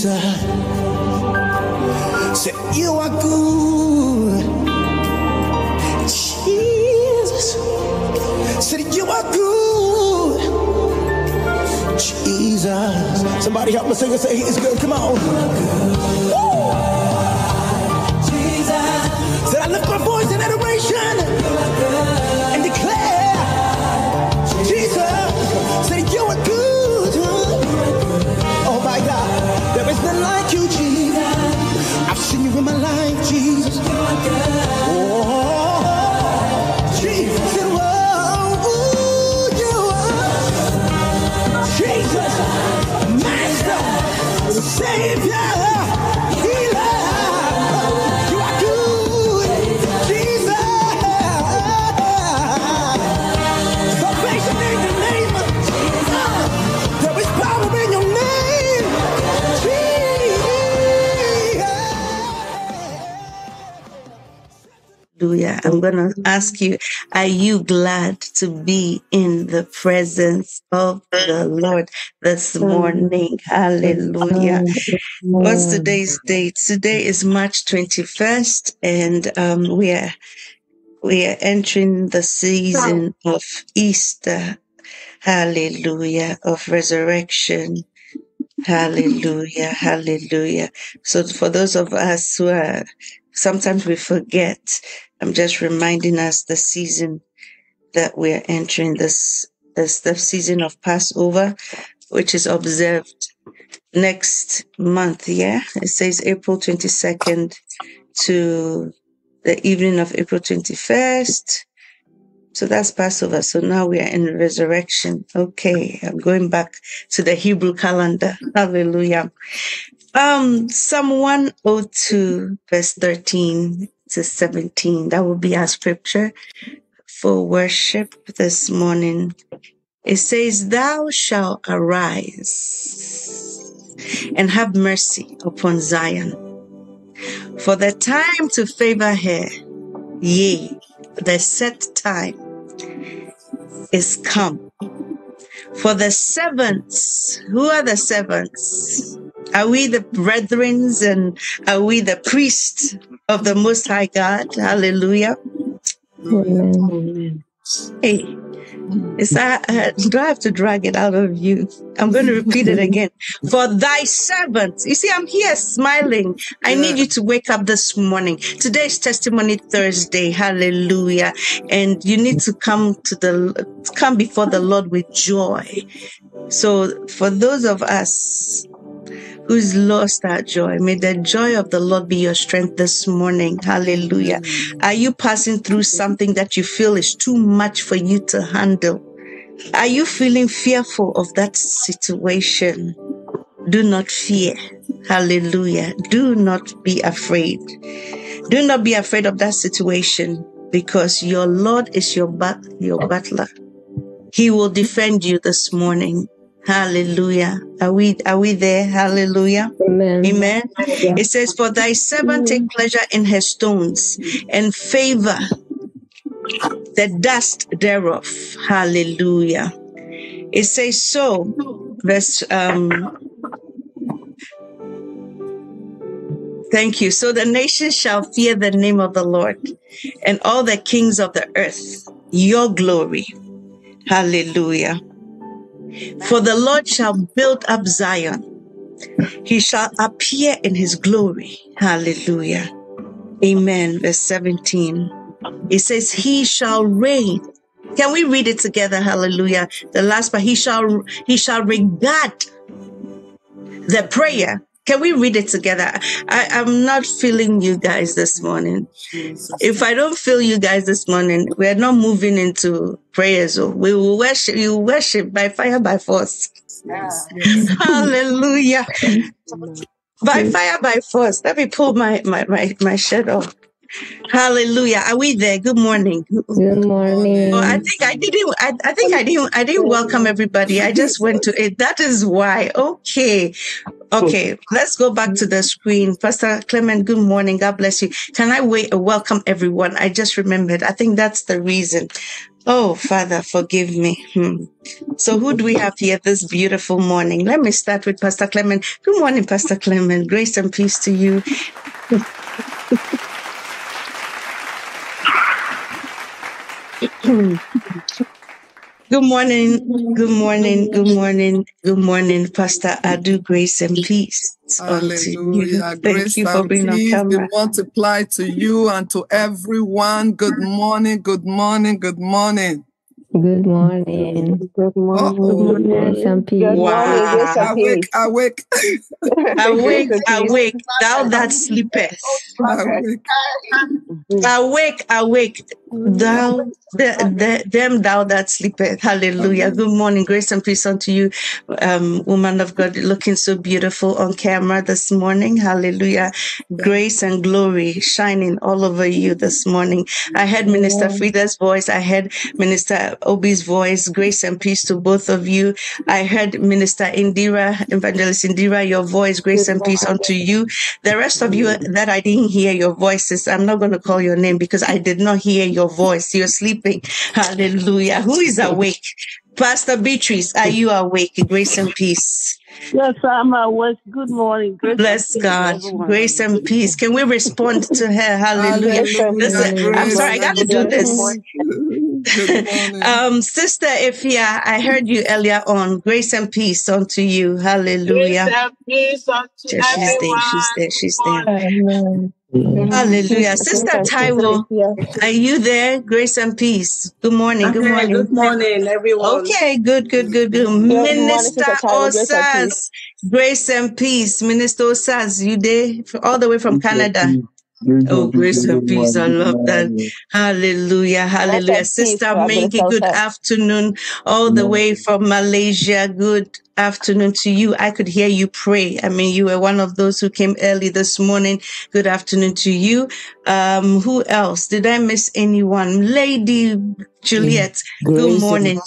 Say, You are good. Jesus. Said, You are good. Jesus. Somebody help me sing and say, He's good. Come on. Hallelujah. I'm going to ask you, are you glad to be in the presence of the Lord this morning? Hallelujah. What's today's date? Today is March 21st and um, we are we are entering the season of Easter. Hallelujah. Of resurrection. Hallelujah. Hallelujah. So for those of us who are, sometimes we forget, I'm just reminding us the season that we're entering this, this, the season of Passover, which is observed next month. Yeah. It says April 22nd to the evening of April 21st. So that's Passover. So now we are in resurrection. Okay. I'm going back to the Hebrew calendar. Hallelujah. Um, Psalm 102 verse 13 to 17. That will be our scripture for worship this morning. It says, Thou shalt arise and have mercy upon Zion. For the time to favor her, yea, the set time is come. For the servants, who are the servants? Are we the brethrens and are we the priests of the Most High God? Hallelujah. Amen. Hey, is that, uh, do I have to drag it out of you? I'm going to repeat it again. For thy servants. You see, I'm here smiling. I need you to wake up this morning. Today is Testimony Thursday. Hallelujah. And you need to come to the, come before the Lord with joy. So for those of us who's lost that joy. May the joy of the Lord be your strength this morning. Hallelujah. Are you passing through something that you feel is too much for you to handle? Are you feeling fearful of that situation? Do not fear. Hallelujah. Do not be afraid. Do not be afraid of that situation because your Lord is your bat- your butler. He will defend you this morning. Hallelujah. Are we are we there? Hallelujah. Amen. Amen. It says, For thy servant take pleasure in her stones and favor the dust thereof. Hallelujah. It says so, verse um thank you. So the nations shall fear the name of the Lord, and all the kings of the earth your glory. Hallelujah. For the Lord shall build up Zion. He shall appear in his glory. Hallelujah. Amen. Verse 17. It says, He shall reign. Can we read it together? Hallelujah. The last part, He shall He shall regard the prayer. Can we read it together? I, I'm not feeling you guys this morning. If I don't feel you guys this morning, we're not moving into prayers. Oh, we will worship you will worship by fire by force. Hallelujah. By fire by force. Let me pull my my my, my shirt off. Hallelujah. Are we there? Good morning. Good morning. Oh, I think I didn't. I, I think I didn't. I didn't welcome everybody. I just went to it. That is why. Okay, okay. Let's go back to the screen. Pastor Clement. Good morning. God bless you. Can I wait? Welcome everyone. I just remembered. I think that's the reason. Oh, Father, forgive me. Hmm. So, who do we have here this beautiful morning? Let me start with Pastor Clement. Good morning, Pastor Clement. Grace and peace to you. Good morning, good morning, good morning, good morning, Pastor Adu. Grace and peace unto you. Hallelujah. Thank Grace you for and being on peace be camera. multiplied to you and to everyone. Good morning, good morning, good morning. Good morning. Good morning. Uh-oh. Grace and peace. Good morning. Grace and Awake, peace. awake, Awake, Grace awake, thou that sleepest. awake. Awake, awake, thou the, the, them thou that sleepeth. Hallelujah. Good morning, grace and peace unto you, um, woman of God, looking so beautiful on camera this morning. Hallelujah. Grace and glory shining all over you this morning. I heard Minister Frida's voice. I heard Minister Obi's voice. Grace and peace to both of you. I heard Minister Indira, Evangelist Indira, your voice. Grace and peace unto you. The rest of you that I didn't hear your voices, I'm not going to call your name because I did not hear your voice. You're sleeping. Hallelujah. Who is awake? Pastor Beatrice, are you awake? Grace and peace. Yes, I'm awake. Good morning. Grace Bless peace, God. everyone. Grace and peace. Can we respond to her? Hallelujah. Hallelujah. Listen, I'm sorry, I got to do this. Um, Sister Ifia, I heard you earlier on. Grace and peace unto you. Grace Hallelujah. and peace unto She's there. She's there. She's there. Amen. Hallelujah. Sister Grace. Taiwo, are you there? Grace and peace. Good morning. Good morning. good morning, everyone. Okay, good, good, good, good. morning, Minister Sister Taiwo. Grace and Osas, grace and peace. Minister Osas, you there? All the way from Canada. Oh, grace and oh, peace. I love that. Hallelujah. Hallelujah. Sister Father, Minky, good afternoon. All the way from Malaysia. Good afternoon to you. I could hear you pray. I mean, you were one of those who came early this morning. Good afternoon to you. Um, who else? Did I miss anyone? Lady Juliet, good morning.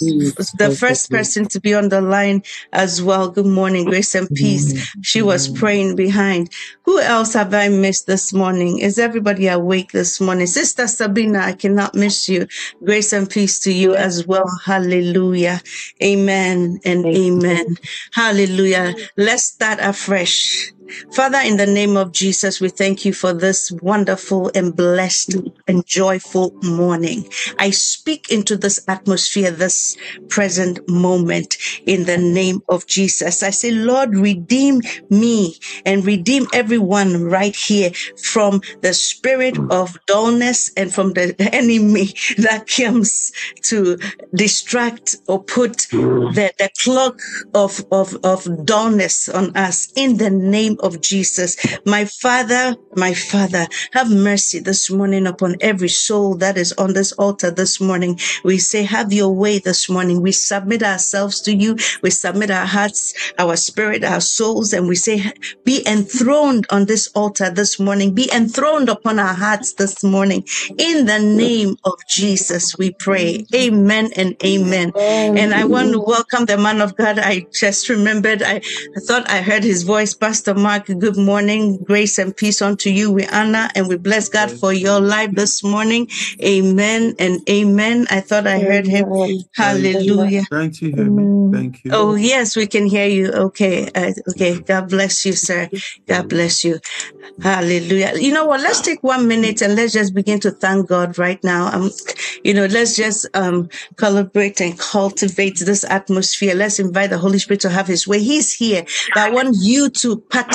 The first person to be on the line as well. Good morning. Grace and peace. She was praying behind. Who else have I missed this morning? Is everybody awake this morning? Sister Sabina, I cannot miss you. Grace and peace to you as well. Hallelujah. Amen and amen. Hallelujah. Let's start afresh. Father, in the name of Jesus, we thank you for this wonderful and blessed and joyful morning. I speak into this atmosphere, this present moment, in the name of Jesus. I say, Lord, redeem me and redeem everyone right here from the spirit of dullness and from the enemy that comes to distract or put the, the cloak of, of, of dullness on us in the name of Jesus. My Father, my Father, have mercy this morning upon every soul that is on this altar this morning. We say, have your way this morning. We submit ourselves to you. We submit our hearts, our spirit, our souls, and we say, be enthroned on this altar this morning. Be enthroned upon our hearts this morning. In the name of Jesus, we pray. Amen and amen. And I want to welcome the man of God. I just remembered, I, I thought I heard his voice. Pastor Mark, good morning. Grace and peace unto you. We honor and we bless God for your life this morning. Amen and amen. I thought I heard him. Hallelujah. Thank you, hear me. Thank you. Oh, yes, we can hear you. Okay. Uh, okay. God bless you, sir. God bless you. Hallelujah. You know what? Let's take one minute and let's just begin to thank God right now. Um, you know, let's just um collaborate and cultivate this atmosphere. Let's invite the Holy Spirit to have his way. He's here, but I want you to participate.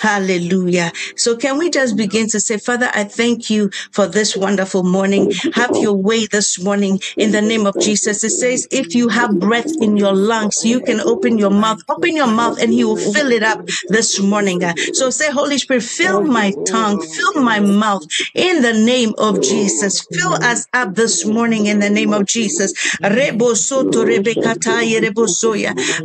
Hallelujah. So can we just begin to say, Father, I thank you for this wonderful morning. Have your way this morning in the name of Jesus. It says, if you have breath in your lungs, you can open your mouth. Open your mouth and he will fill it up this morning. So say, Holy Spirit, fill my tongue, fill my mouth in the name of Jesus. Fill us up this morning in the name of Jesus. Rebo soto rebekata yerebo.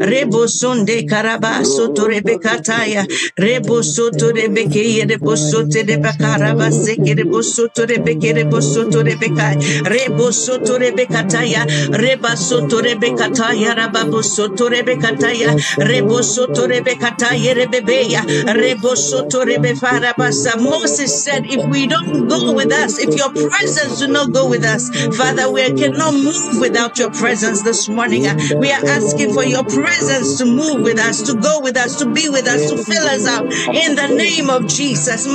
Rebo sonde karaba soto rebekata kataya. Rebo soto rebeke rebo soto rebekara baseke rebo rebeke rebo soto rebeka. Rebo soto rebekataya. Reba soto rebekataya. Rababo soto rebekataya. Rebo soto rebekataya rebebeya. Rebo soto rebefara basa. Moses said, if we don't go with us, if your presence do not go with us, Father, we cannot move without your presence this morning. We are asking for your presence to move with us, to go with us, to be with us, to fill us up in the name of Jesus.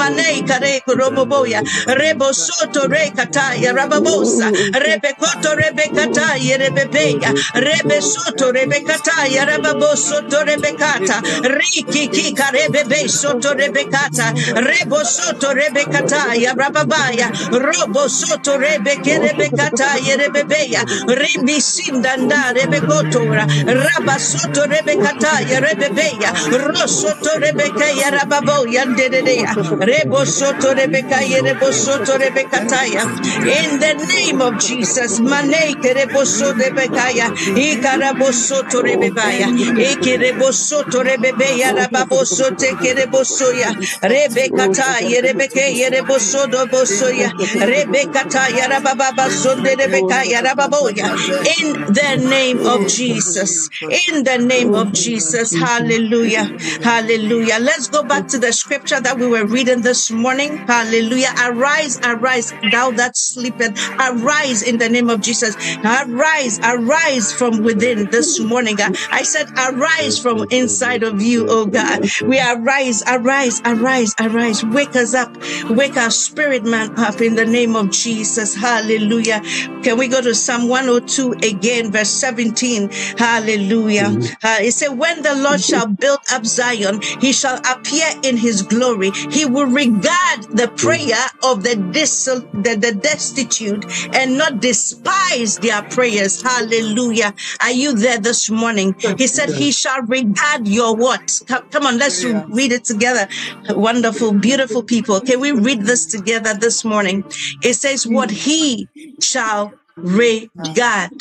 Rebebeya, rebe soto rebe kataya, rababosoto rebe riki kika rebebe soto rebe kata, rebo soto rebe rababaya, robo soto rebebeya, rimbi sindanda rebe kotora, rabasoto rebekataya rebebeya, rebe kaya, rababoya, ndededeya, rebo soto rebe kaya, rebo soto rebe kataya, in the name of Jesus, maneke rebo soto rebe kaya, ikarabo soto rebe baya, ikerebo soto rebe beya, rababo sote kerebo soya, rebe kataya, rebe kaya, rebo soto bosoya, rebe kataya, rabababa sonde rebe kaya, rababoya, in the name of Jesus, in the name of Jesus, hallelujah, hallelujah. Let's go back to the scripture that we were reading this morning, hallelujah. Arise, arise, thou that sleepeth, arise in the name of Jesus, arise, arise from within this morning. God. I said, arise from inside of you, oh God. We arise, arise, arise, arise. Wake us up, wake our spirit man up in the name of Jesus, hallelujah. Can we go to Psalm 102 again, verse 17? Hallelujah. Uh, it said, When the Lord shall build up Zion, he shall appear in his glory. He will regard the prayer of the, dis- the, the destitute and not despise their prayers. Hallelujah. Are you there this morning? He said, He shall regard your what? Come, on, let's read it together. Wonderful, beautiful people. Can we read this together this morning? It says, What mm. he shall regard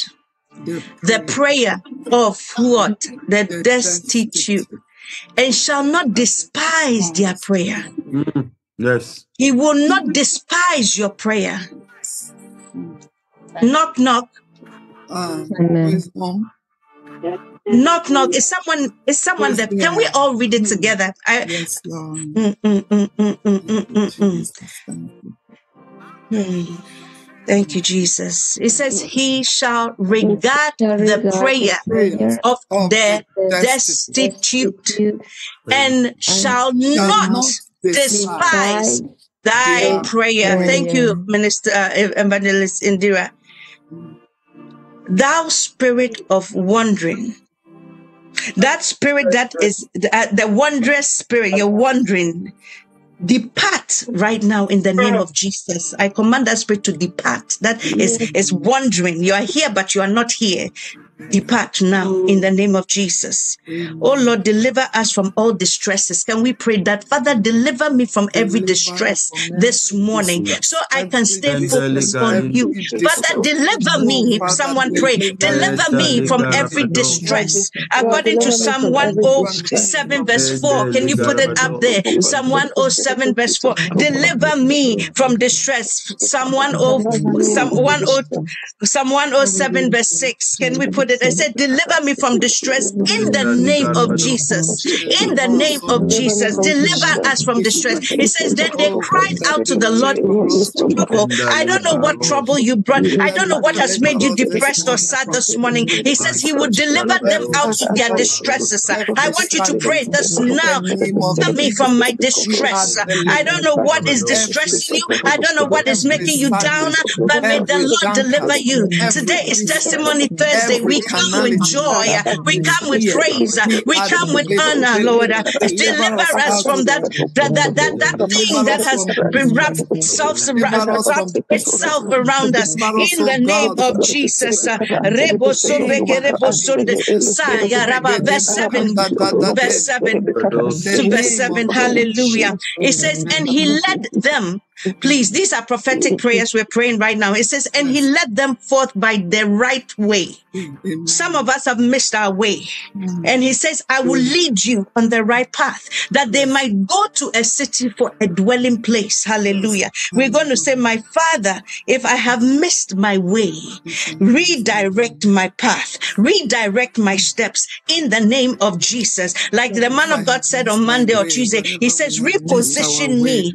the prayer of what? The destitute and shall not despise their prayer. Mm. Yes. He will not despise your prayer. Knock, knock, Amen. knock, knock. Is someone, is someone there? Can we all read it together? I, Yes, Lord. Mm, mm, mm, mm, mm Jesus, thank you. Thank you, Jesus. It says, He shall regard the prayer prayer of Of the the destitute destitute and shall shall not not despise despise thy prayer. Thank you. Minister uh, Evangelist Indira. Thou spirit of wandering, that spirit that is uh, the wondrous spirit, you're wandering. Depart right now in the name of Jesus. I command that spirit to depart. That is is wandering. You are here, but you are not here. Depart now in the name of Jesus. Oh Lord, deliver us from all distresses. Can we pray that Father, deliver me from every distress this morning so I can stay focused on you. Father, deliver me. Father, Someone pray, deliver deliver me. me from every distress. According to Psalm from every Deliver distress. 107, verse 4, can you put it up there? Psalm 107, verse 4. Deliver me from distress. Psalm 10, Psalm 10, Psalm 107, verse 6. Can we put it? I said, Deliver me from distress in the name of Jesus. In the name of Jesus. Deliver us from distress. It says, Then they cried out to the Lord. I don't know what trouble you brought. I don't know what has made you depressed or sad this morning. He says he would deliver them out of their distresses. I want you to pray this now. Deliver me from my distress. I don't know what is distressing you. I don't know what is making you down, but may the Lord deliver you. Today is Testimony Thursday. We come with joy. We come with praise. We come with honor, Lord. Deliver us from that that that that, that thing that has been wrapped itself, wrapped itself around us. In the name of Jesus. Rebo sombeke rebo sonde. Saya raba. Verse 7. Verse 7 to verse 7. Hallelujah. It says, And he led them Please, these are prophetic prayers we're praying right now. It says, and he led them forth by the right way. Some of us have missed our way. And he says, I will lead you on the right path that they might go to a city for a dwelling place. Hallelujah. We're going to say, My Father, if I have missed my way, redirect my path, redirect my steps in the name of Jesus. Like the man of God said on Monday or Tuesday, he says, Reposition me.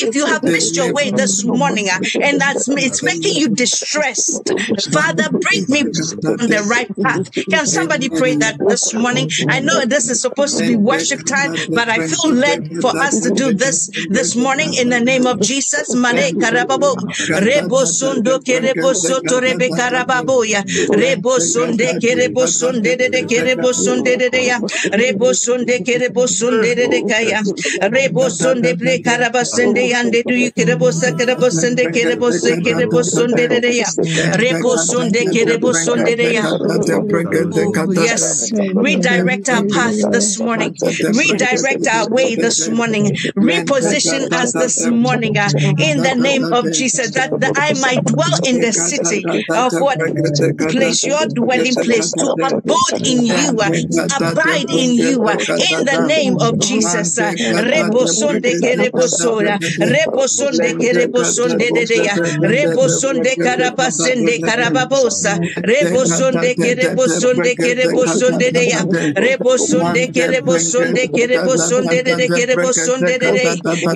If you have missed your way this morning uh, and that's it's making you distressed, Father, bring me on the right path. Can somebody pray that this morning? I know this is supposed to be worship time, but I feel led for us to do this this morning in the name of Jesus. Rebo sunde de kerebo sunde de kaya, rebo ple karabasende yande do you kerebo sakerebo sunde kerebo se kerebo sunde de ya, rebo sunde kerebo sunde de ya. Yes, redirect our path this morning. Redirect our way this morning. Reposition us this morning uh, in the name of Jesus that, that I might dwell in the city of what place, your dwelling place, to abode in you, uh, to abide in you uh, in the name of Jesus. uh, Rebosonde kerebosora, rebosonde kerebosonde dedeya, rebosonde karabasende karababosa, rebosonde kerebosonde kerebosonde deya, rebosonde kerebosonde kerebosonde dede kerebosonde dede.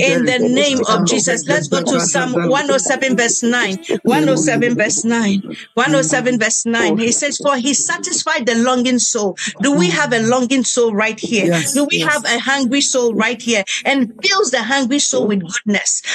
In the name of Jesus, let's go to Psalm 107 verse 9. 107 verse 9. 107 verse 9. He says, For he satisfied the longing soul. Do we have a longing soul right here? Do we have a hungry soul right here? And fills the hungry soul with goodness.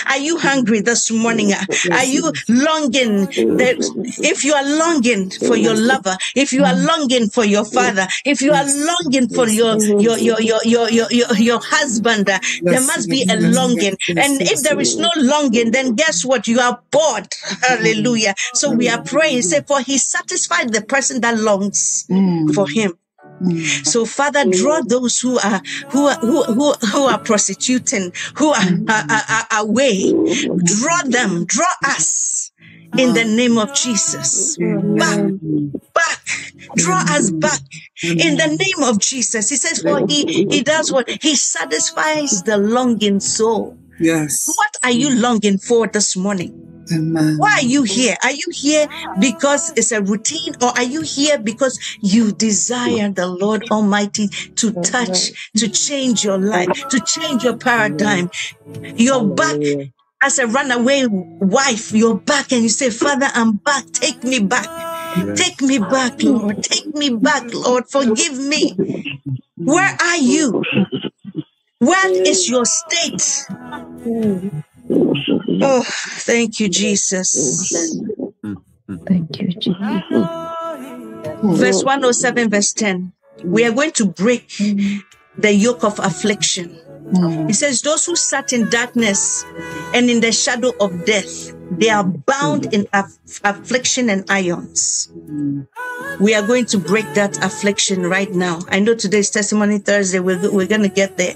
Are you hungry this morning? Are you longing that if you are longing for your lover, if you are longing for your father, if you are longing for your your your your your your, your, your husband, uh, there must be a longing. And if there is no longing, then guess what? You are bored. Hallelujah. So we are praying. Say, for he satisfied the person that longs for him. Mm. So, Father, draw mm. those who are who are who who, who are prostituting, who mm. are, are, are, are away. Draw them, draw us in the name of Jesus. Back, back, draw us back in the name of Jesus. He says, For he he does what he satisfies the longing soul. Yes. What are you mm. longing for this morning? Amen. Why are you here? Are you here because it's a routine or are you here because you desire the Lord Almighty to touch, to change your life, to change your paradigm? You're back as a runaway wife. You're back and you say, Father, I'm back. Take me back. Take me back, Lord. Take me back, Lord. Forgive me. Where are you? What is your state? Oh, thank you, Jesus. Thank you, Jesus. verse 107, verse 10. We are going to break the yoke of affliction. It says, Those who sat in darkness and in the shadow of death, they are bound in aff- affliction and irons. We are going to break that affliction right now. I know today's Testimony Thursday, we're, we're going to get there.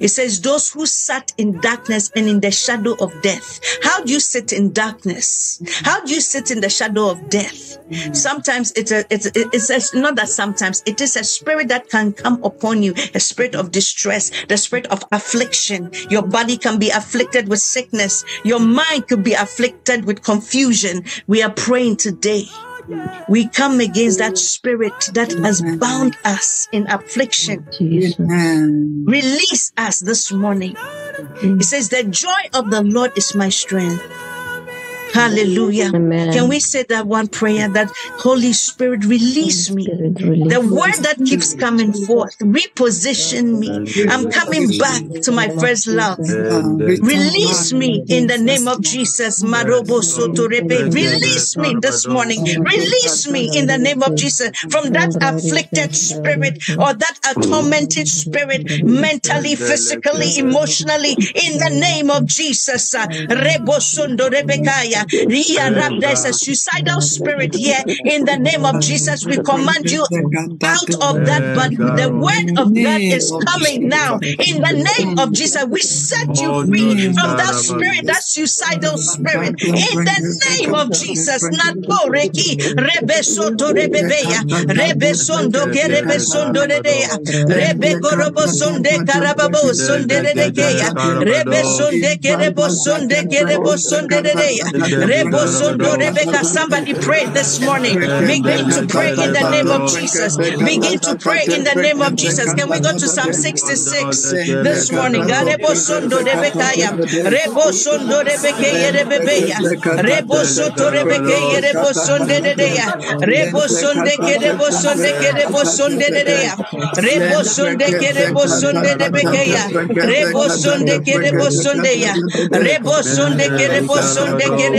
It says, Those who sat in darkness and in the shadow of death. How do you sit in darkness? How do you sit in the shadow of death? Sometimes it's a, uh, it's, it's a, not that sometimes it is a spirit that can come upon you, a spirit of distress, the spirit of affliction. Your body can be afflicted with sickness. Your mind could be afflicted with confusion. We are praying today. We come against that spirit that has bound us in affliction. Release us this morning. It says, The joy of the Lord is my strength. Hallelujah. Amen. Can we say that one prayer that Holy Spirit release me? Spirit, release The me. word that keeps coming forth, reposition me. I'm coming back to my first love. Release me in the name of Jesus. Marobo Sotorebe. Release me this morning. Release me in the name of Jesus from that afflicted spirit or that tormented spirit, mentally, physically, emotionally, in the name of Jesus. Rebo Sondo Rebekaya. Rebekaya. There's a suicidal spirit here. In the name of Jesus, we command you out of that. But the word of God is coming now. In the name of Jesus, we set you free from that spirit, that suicidal spirit. In the name of Jesus, not Reki Rebesoto Rebebeya Rebesondo Kerebesondo Redea Rebekorobosunde Karababo Sunde Redekeya Rebesonde Kerebosonde Kerebosonde Redea Rebecca. Somebody pray this morning. Begin to pray in the name of Jesus. Begin to pray in the name of Jesus. Can we go to Psalm 66 this morning? Garebosondo Rebekaya Rebosondo Rebeke Rebebeya Rebosoto Rebeke Rebosonde Redea Rebosonde Kerebosonde Kerebosonde Redea Rebosonde Kerebosonde Rebekeya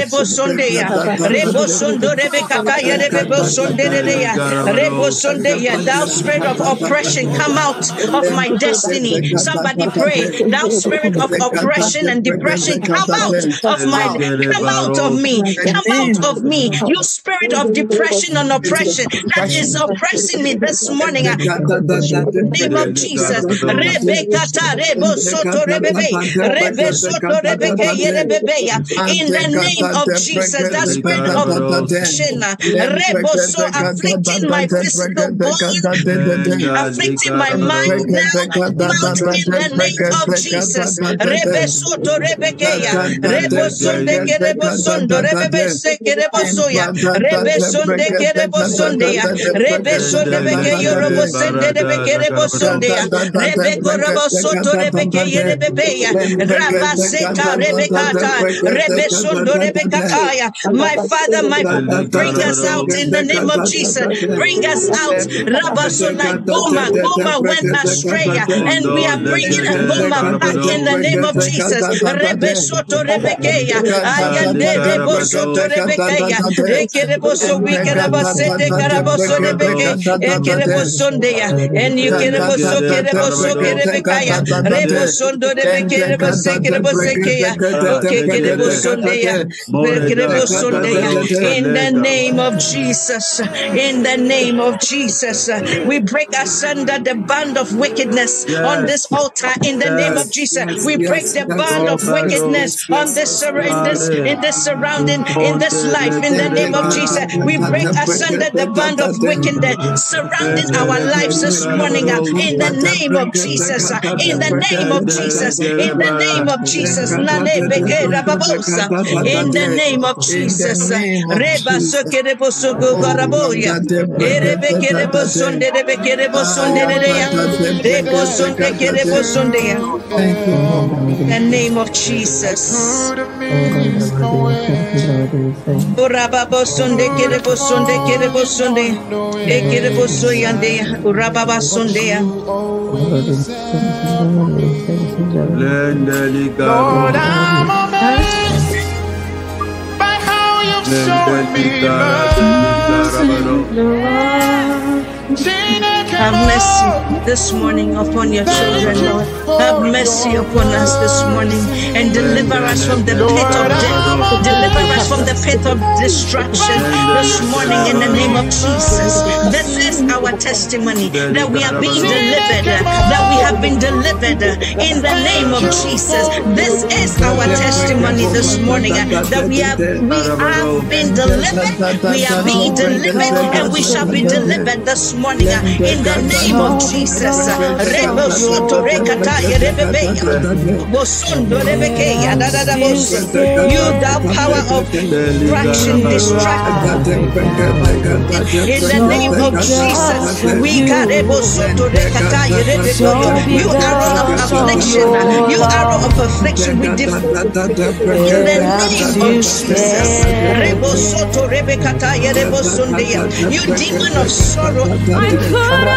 Rebosonde Kerebosondeya Rebosonde Kerebosonde Kerebosondeya Rebosondo Rebekakaya Rebosonde Redea Rebosondeya Thou spirit of oppression come out of my destiny. Somebody pray. Thou spirit of oppression and depression come out of my come out of me. Come out of me. You spirit of depression and oppression that is oppressing me this morning. uh, name of Jesus. Rebecca Rebo Soto. Rebe Soto Rebeke In the name of Jesus, that spirit of oppression, uh, Rebo so afflicting my physical body, afflicting my mind now. Mount in the name of Jesus. Rebe Soto Rebekeya. Rebo Sonde Kerebo Sondo Rebebe Seke Rebo Soya. Rebe Sonde Kerebo Sondeya. Rebe Sonde Beke Yorobo Sende Rebeke Rebo Sondeya. Rebe My Father, my bring us out in the name of Jesus. Bring us out. Like Gomer. Gomer went astray. And we are bringing Gomer back in the name of Jesus. Rebe Soto Rebekeya. Ayande Rebo Soto Rebekeya. Ekerebo so we kerebo sete kerebo so rebeke. Ekerebo sondeya. And you kerebo so kerebo so kerebekaya. Rebo sondo rebeke rebo se kerebo sekeya. Okay, kerebo sondeya. Kerebo sondeya. In the name of Jesus. In the name of Jesus. We break asunder the band of wickedness on this altar in the name of Jesus. We break the band of wickedness on this in this in this surrounding in this life in the name of Jesus. We break asunder the band of wickedness surrounding our lives this morning in the name of Jesus. In the name of Jesus. In the name of Jesus. Nane beke rababosa. In the name of Jesus. Reba sokerebo soko garaboya. Erebe kerebo sonde rebe kerebo sonde reya. Rebo sonde kerebo sonde ya. In the name of Jesus. Urababa sonde kerebo sonde kerebo sonde. E kerebo soyande ya. Urababa sonde ya. Lord, I'm amazed by how you've shown me mercy. Have mercy this morning upon your children, Lord. Have mercy upon us this morning and deliver us from the pit of death. Deliver us from the pit of destruction this morning in the name of Jesus. This is our testimony that we are being delivered, that we have been delivered in the name of Jesus. This is our testimony this morning that we have we have been delivered, we are being delivered, and we shall be delivered this morning in the name of Jesus. Rebo soto rekataya rebebeya. Bosondo rebekeya. You thou power of fraction distract. In the name of Jesus, we karebo soto rekataya rebebeya. You arrow of affliction, you arrow of affliction, we defeat. In the name of Jesus, rebo soto rebekataya rebo sondeya. You demon of sorrow,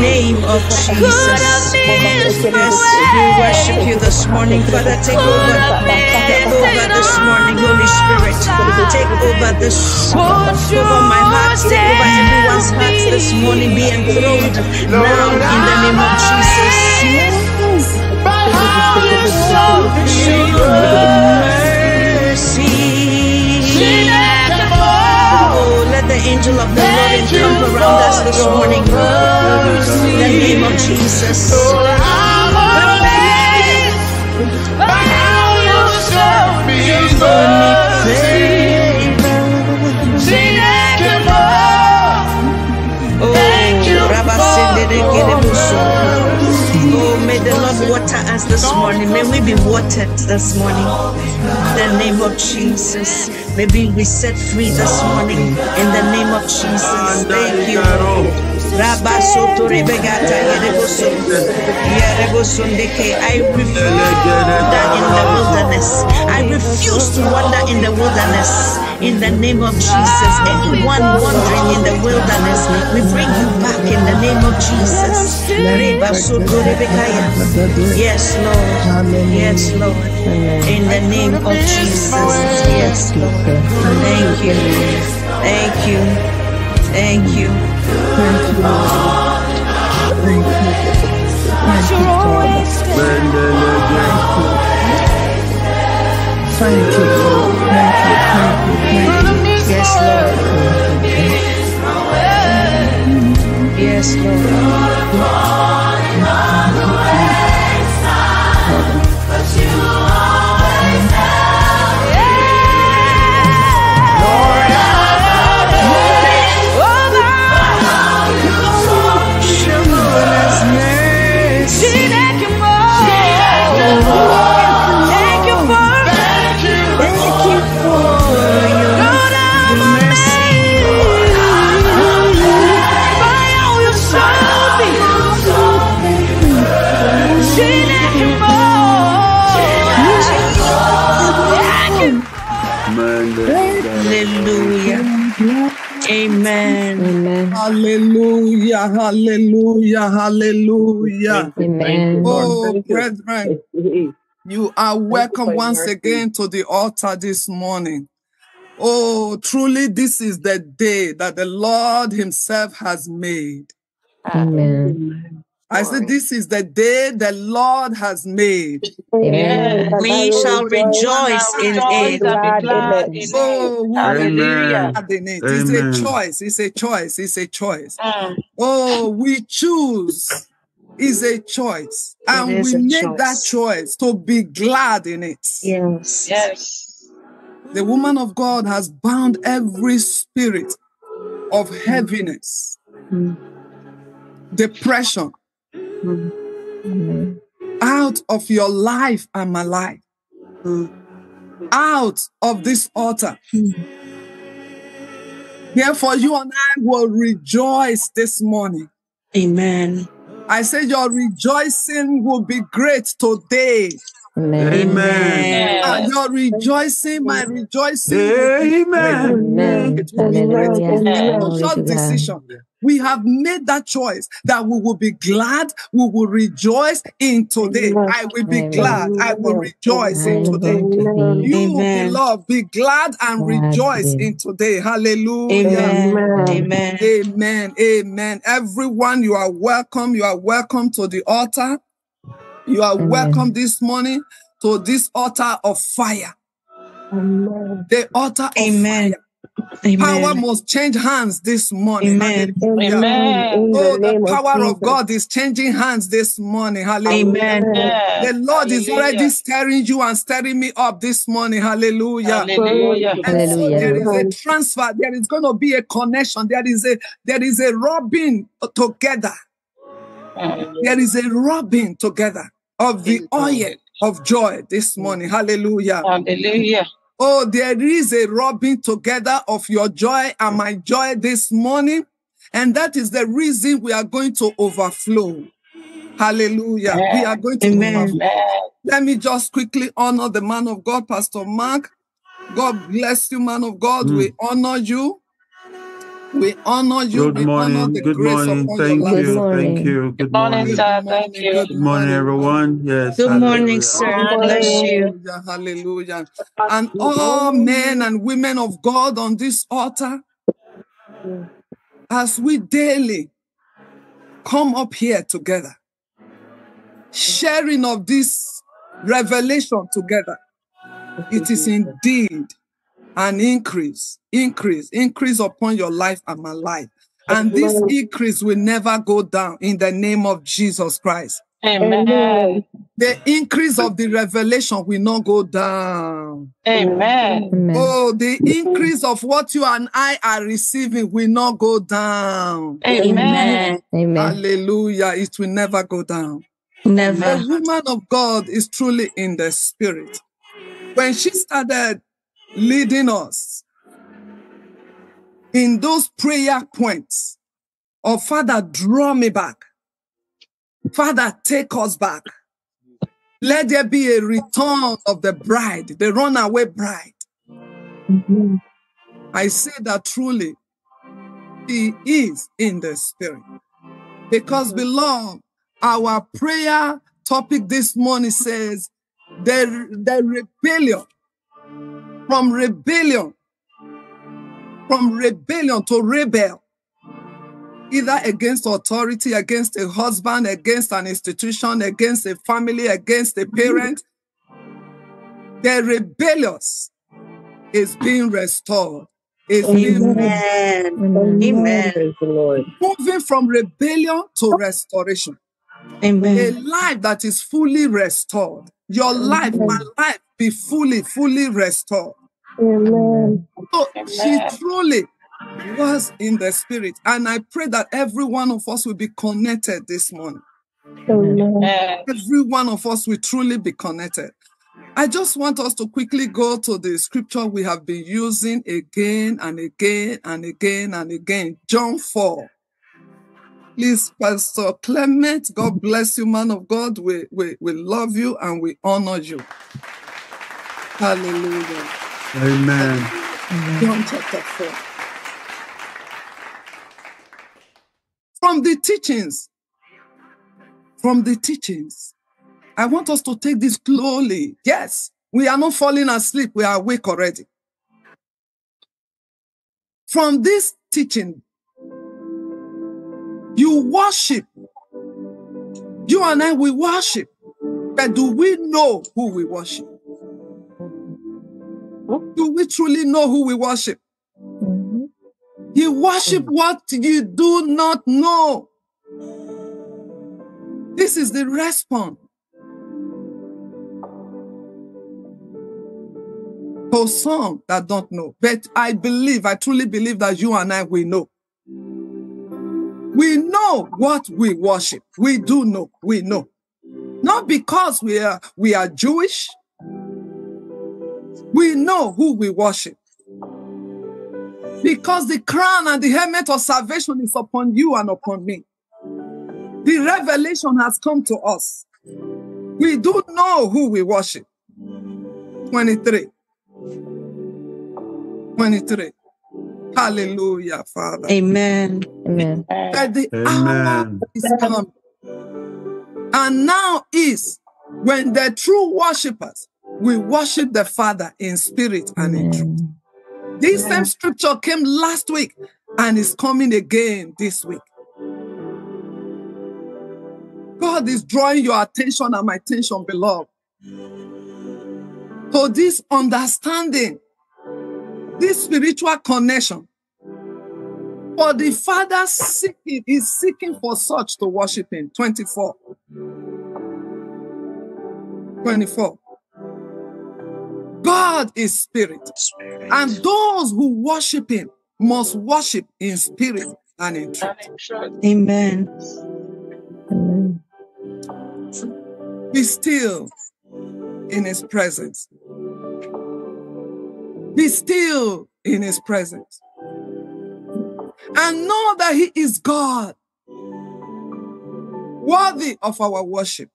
Name of Jesus. We worship you this morning. Father, take over. Take over this morning, Holy Spirit. Take over this. Over my heart. Take over everyone's hearts this morning. Be enthroned now in the name of Jesus. Angel of the Lord encamp around us this morning. In the name of Jesus. Us this morning. May we be watered this morning. In the name of Jesus. May we be set free this morning. In the name of Jesus. Thank you. I refuse to wander in the wilderness. I refuse to wander in the wilderness. In the name of Jesus. Anyone wandering in the wilderness, we bring you back in the name of Jesus. Yes, Lord. Yes, Lord. In the name of Jesus. Yes, Lord. Thank you. Thank you. Thank you. Thank you, Lord. Thank you, thank you, thank you. Yes, Lord. Yes, Lord. Hallelujah, hallelujah, hallelujah. Amen. Oh, brethren, you are welcome once again to the altar this morning. Oh, truly, this is the day that the Lord Himself has made. Amen. I said, This is the day the Lord has made. Amen. We shall rejoice in it. Oh, we will Amen. glad in it. It's Amen. a choice. It's a choice. It's a choice. Oh, we choose. Is a choice. And we a make that choice. choice to be glad in it. Yes. The woman of God has bound every spirit of heaviness, Mm. depression Mm. Out of your life and my life, Mm. out of this altar. Therefore, you and I will rejoice this morning. Amen. I say your rejoicing will be great today. Amen. Amen. Ah, your rejoicing, my rejoicing will be great. Amen. Amen. It will be great. Hallelujah. It's a Glory conscious decision. We have made that choice that we will be glad, we will rejoice in today. I will be glad, I will rejoice in I'm today. going to be You, Amen. beloved, be glad and rejoice today. in today. Hallelujah. Amen. Amen. Amen. Amen. Everyone, you are welcome. You are welcome to the altar. You are Amen. welcome this morning to this altar of fire. The altar of Amen. fire. Power must change hands this morning. Amen. Hallelujah. In Oh, the the of power of God is changing hands this morning. Hallelujah. Amen. The Lord is already stirring you and stirring me up this morning. Hallelujah. Hallelujah. And so there Hallelujah. is a transfer. There is going to be a connection. There is a there is a rubbing together. There is a rubbing together of the oil of joy this morning. Hallelujah. Hallelujah. Oh, there is a rubbing together of your joy and my joy this morning. And that is the reason we are going to overflow. Hallelujah. We are going to Amen. overflow. Let me just quickly honor the man of God, Pastor Mark. God bless you, man of God. Mm. We honor you. We honor you. Good we honor morning. the Good grace morning. upon Thank Good you. life. morning. Thank you. Good morning, morning. sir. Thank you. Good Good morning, everyone. Yes. Good morning, hallelujah. sir. Bless you. Hallelujah, hallelujah. And all men and women of God on this altar, as we daily come up here together, sharing of this revelation together, it is indeed an increase, increase, increase upon your life and my life. And this increase will never go down in the name of Jesus Christ. Amen. The increase of the revelation will not go down. Amen. Amen. Oh, the increase of what you and I are receiving will not go down. Amen. Amen. Hallelujah. It will never go down. Never. The woman of God is truly in the spirit. When she started leading us in those prayer points of Father, draw me back. Father, take us back. Let there be a return of the bride, the runaway bride. I say that truly, He is in the spirit. Because, beloved, our prayer topic this morning says the, the rebellion, from rebellion, from rebellion to rebel, either against authority, against a husband, against an institution, against a family, against a mm-hmm. parent. The rebellious is being restored, is being Amen. Amen. Amen. Praise the Lord. moving from rebellion to oh. restoration. Amen. A life that is fully restored. Your life, my life, be fully, fully restored. Amen. So she truly was in the spirit. And I pray that every one of us will be connected this morning. Amen. Amen. Every one of us will truly be connected. I just want us to quickly go to the scripture we have been using again and again and again and again. John 4. Please, Pastor Clement, God bless you, man of God. We, we, we love you and we honor you. Hallelujah. Amen. John chapter 4. From the teachings, from the teachings, I want us to take this slowly. Yes, we are not falling asleep, we are awake already. From this teaching, you worship. You and I, we worship. But do we know who we worship? Do we truly know who we worship? You worship mm. what you do not know. This is the response to some that don't know. But I believe, I truly believe that you and I, we know. We know what we worship. We do know. We know. Not because we are we are Jewish. We know who we worship. Because the crown and the helmet of salvation is upon you and upon me. The revelation has come to us. We do know who we worship. 23. 23. Hallelujah, Father. Amen. Amen. That the hour Amen. is come. And now is when the true worshippers will worship the Father in spirit and in truth. This same scripture came last week and is coming again this week. God is drawing your attention and my attention, beloved, to this understanding, this spiritual connection. For the Father seeking is seeking for such to worship Him. 24. 24. God is spirit, and those who worship Him must worship in spirit and in truth. Amen. Amen. Be still in His presence. Be still in His presence. And know that He is God, worthy of our worship.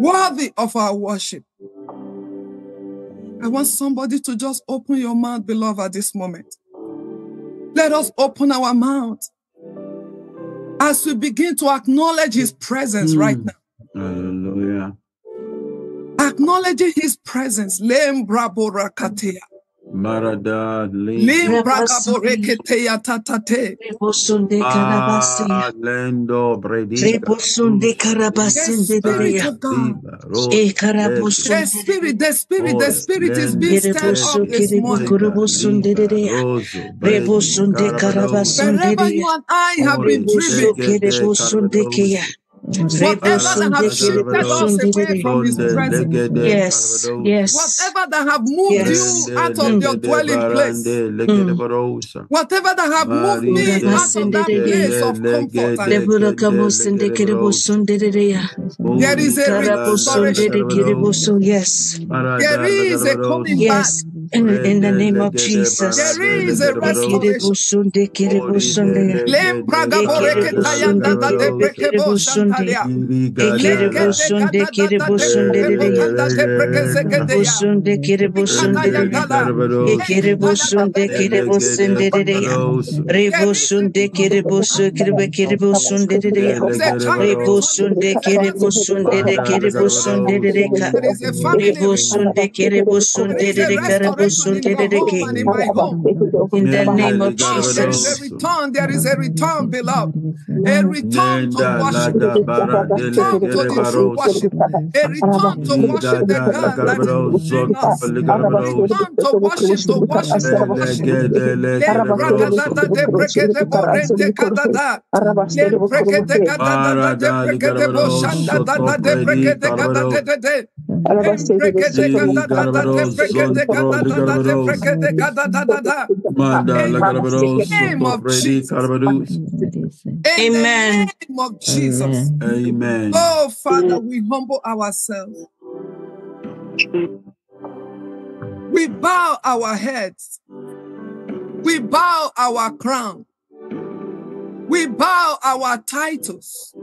Worthy of our worship. I want somebody to just open your mouth, beloved, at this moment. Let us open our mouth as we begin to acknowledge His presence Mm. right now. Hallelujah. Acknowledging His presence. Lem brabo rakatea. Marada Lim Lindo. bragabo reketea tatate. Rebosunde karabasi. Ah, Lendo The karabasinde Spirit dereya. of God. Diva, Rose, The. Spirit, the Spirit, the Spirit is Lend, being stirred up this kiribu morning. kurubosunde dereya. Rosso, Wherever you and I have been Rebosu driven, kiribosunde keya. Whatever that have shifted us away from His presence, Yes, yes. whatever that have moved Yes. you out of your dwelling place, hmm. whatever that have moved me out of that place of comfort, and Debura kabosinde kiribosunde dereya. there is a Karabosunde restoration. Yes, There is a coming back. yes. In, the name of Jesus. There is a. There is a Rebosunde kiribosunde There is a dereya. restoration in Karabosunde your home dereya. and in my home. In the name of Oh, there is Jesus. a return. There is a return, beloved. A return to worship. Return to the true worship. A return to worship the God that is in us. Return to worship, to worship, to worship. Name of Jesus. Amen. Amen. Oh, Father, we humble ourselves. We bow our heads. We bow our crown. We bow our titles.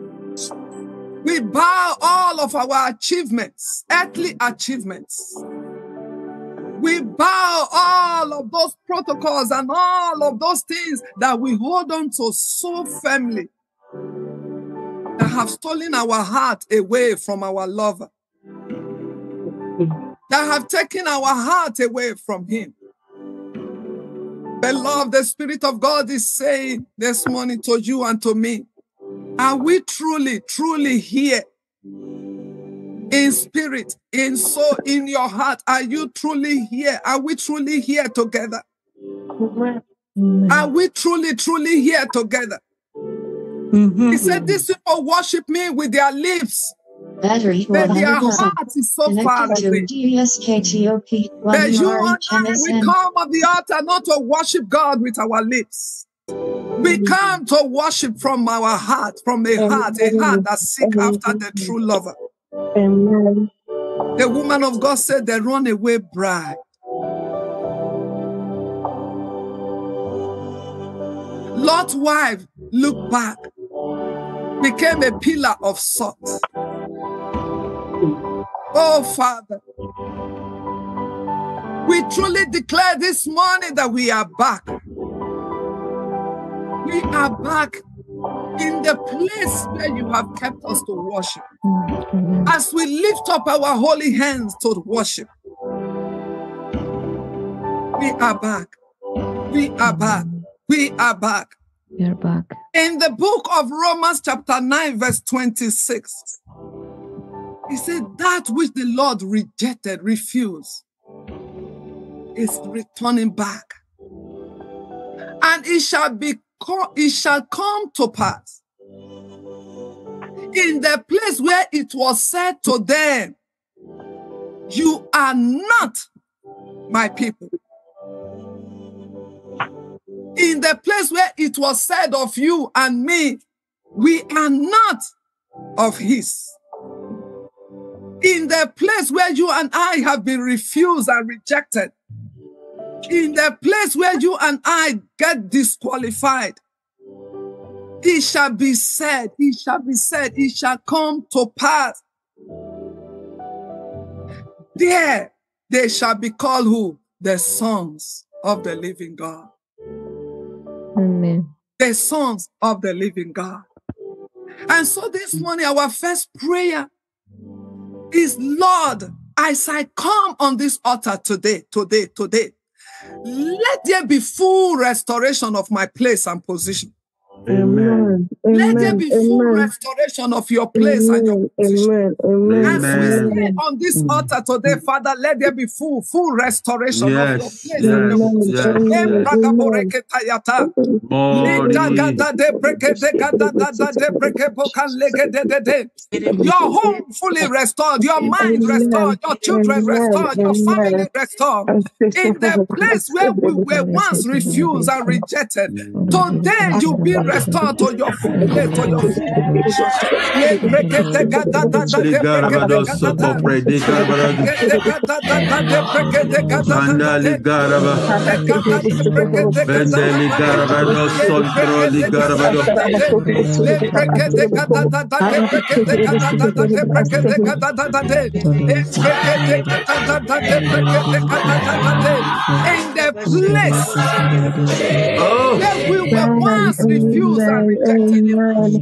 We bow all of our achievements, earthly achievements. We bow all of those protocols and all of those things that we hold on to so firmly that have stolen our heart away from our lover, that have taken our heart away from Him. Beloved, the Spirit of God is saying this morning to you and to me Are we truly, truly here? In spirit, in soul, in your heart, are you truly here? Are we truly here together? Are we truly, truly here together? Mhm. He said, These people worship me with their lips, Battery but their heart is so far Connected away. DSKTOP. But you 1 and I, we come of the altar not to worship God with our lips. We come to worship from our heart, from a heart, a heart that seek after the true lover. Amen. The woman of God said, the runaway bride. Lot's wife looked back, became a pillar of salt. Oh, Father, we truly declare this morning that we are back. We are back in the place where you have kept us to worship. As we lift up our holy hands to worship, we are back. We are back. We are back. We are back. In the book of Romans, chapter 9, verse 26, he said, That which the Lord rejected, refused, is returning back. And it shall be it shall come to pass in the place where it was said to them, You are not my people. In the place where it was said of you and me, we are not of his. In the place where you and I have been refused and rejected, in the place where you and I get disqualified, it shall be said, it shall be said, it shall come to pass. There they shall be called who? The sons of the living God. Amen. the sons of the living God. And so this morning, our first prayer is Lord, as I come on this altar today, today, today, let there be full restoration of my place and position. Amen. Let there be full Amen. restoration of your place and your Amen. position. Amen. As we Amen. stay on this altar today, Father, let there be full, full restoration of your Yes, place and your yes, position. yes. Amen. Amen. De de. Your home fully restored, your mind restored, your children restored, your family restored. In the place where we were once refused and rejected, mm. today you be restored to your place, to your. In the place Oh, where we were once refused and rejected, Amen.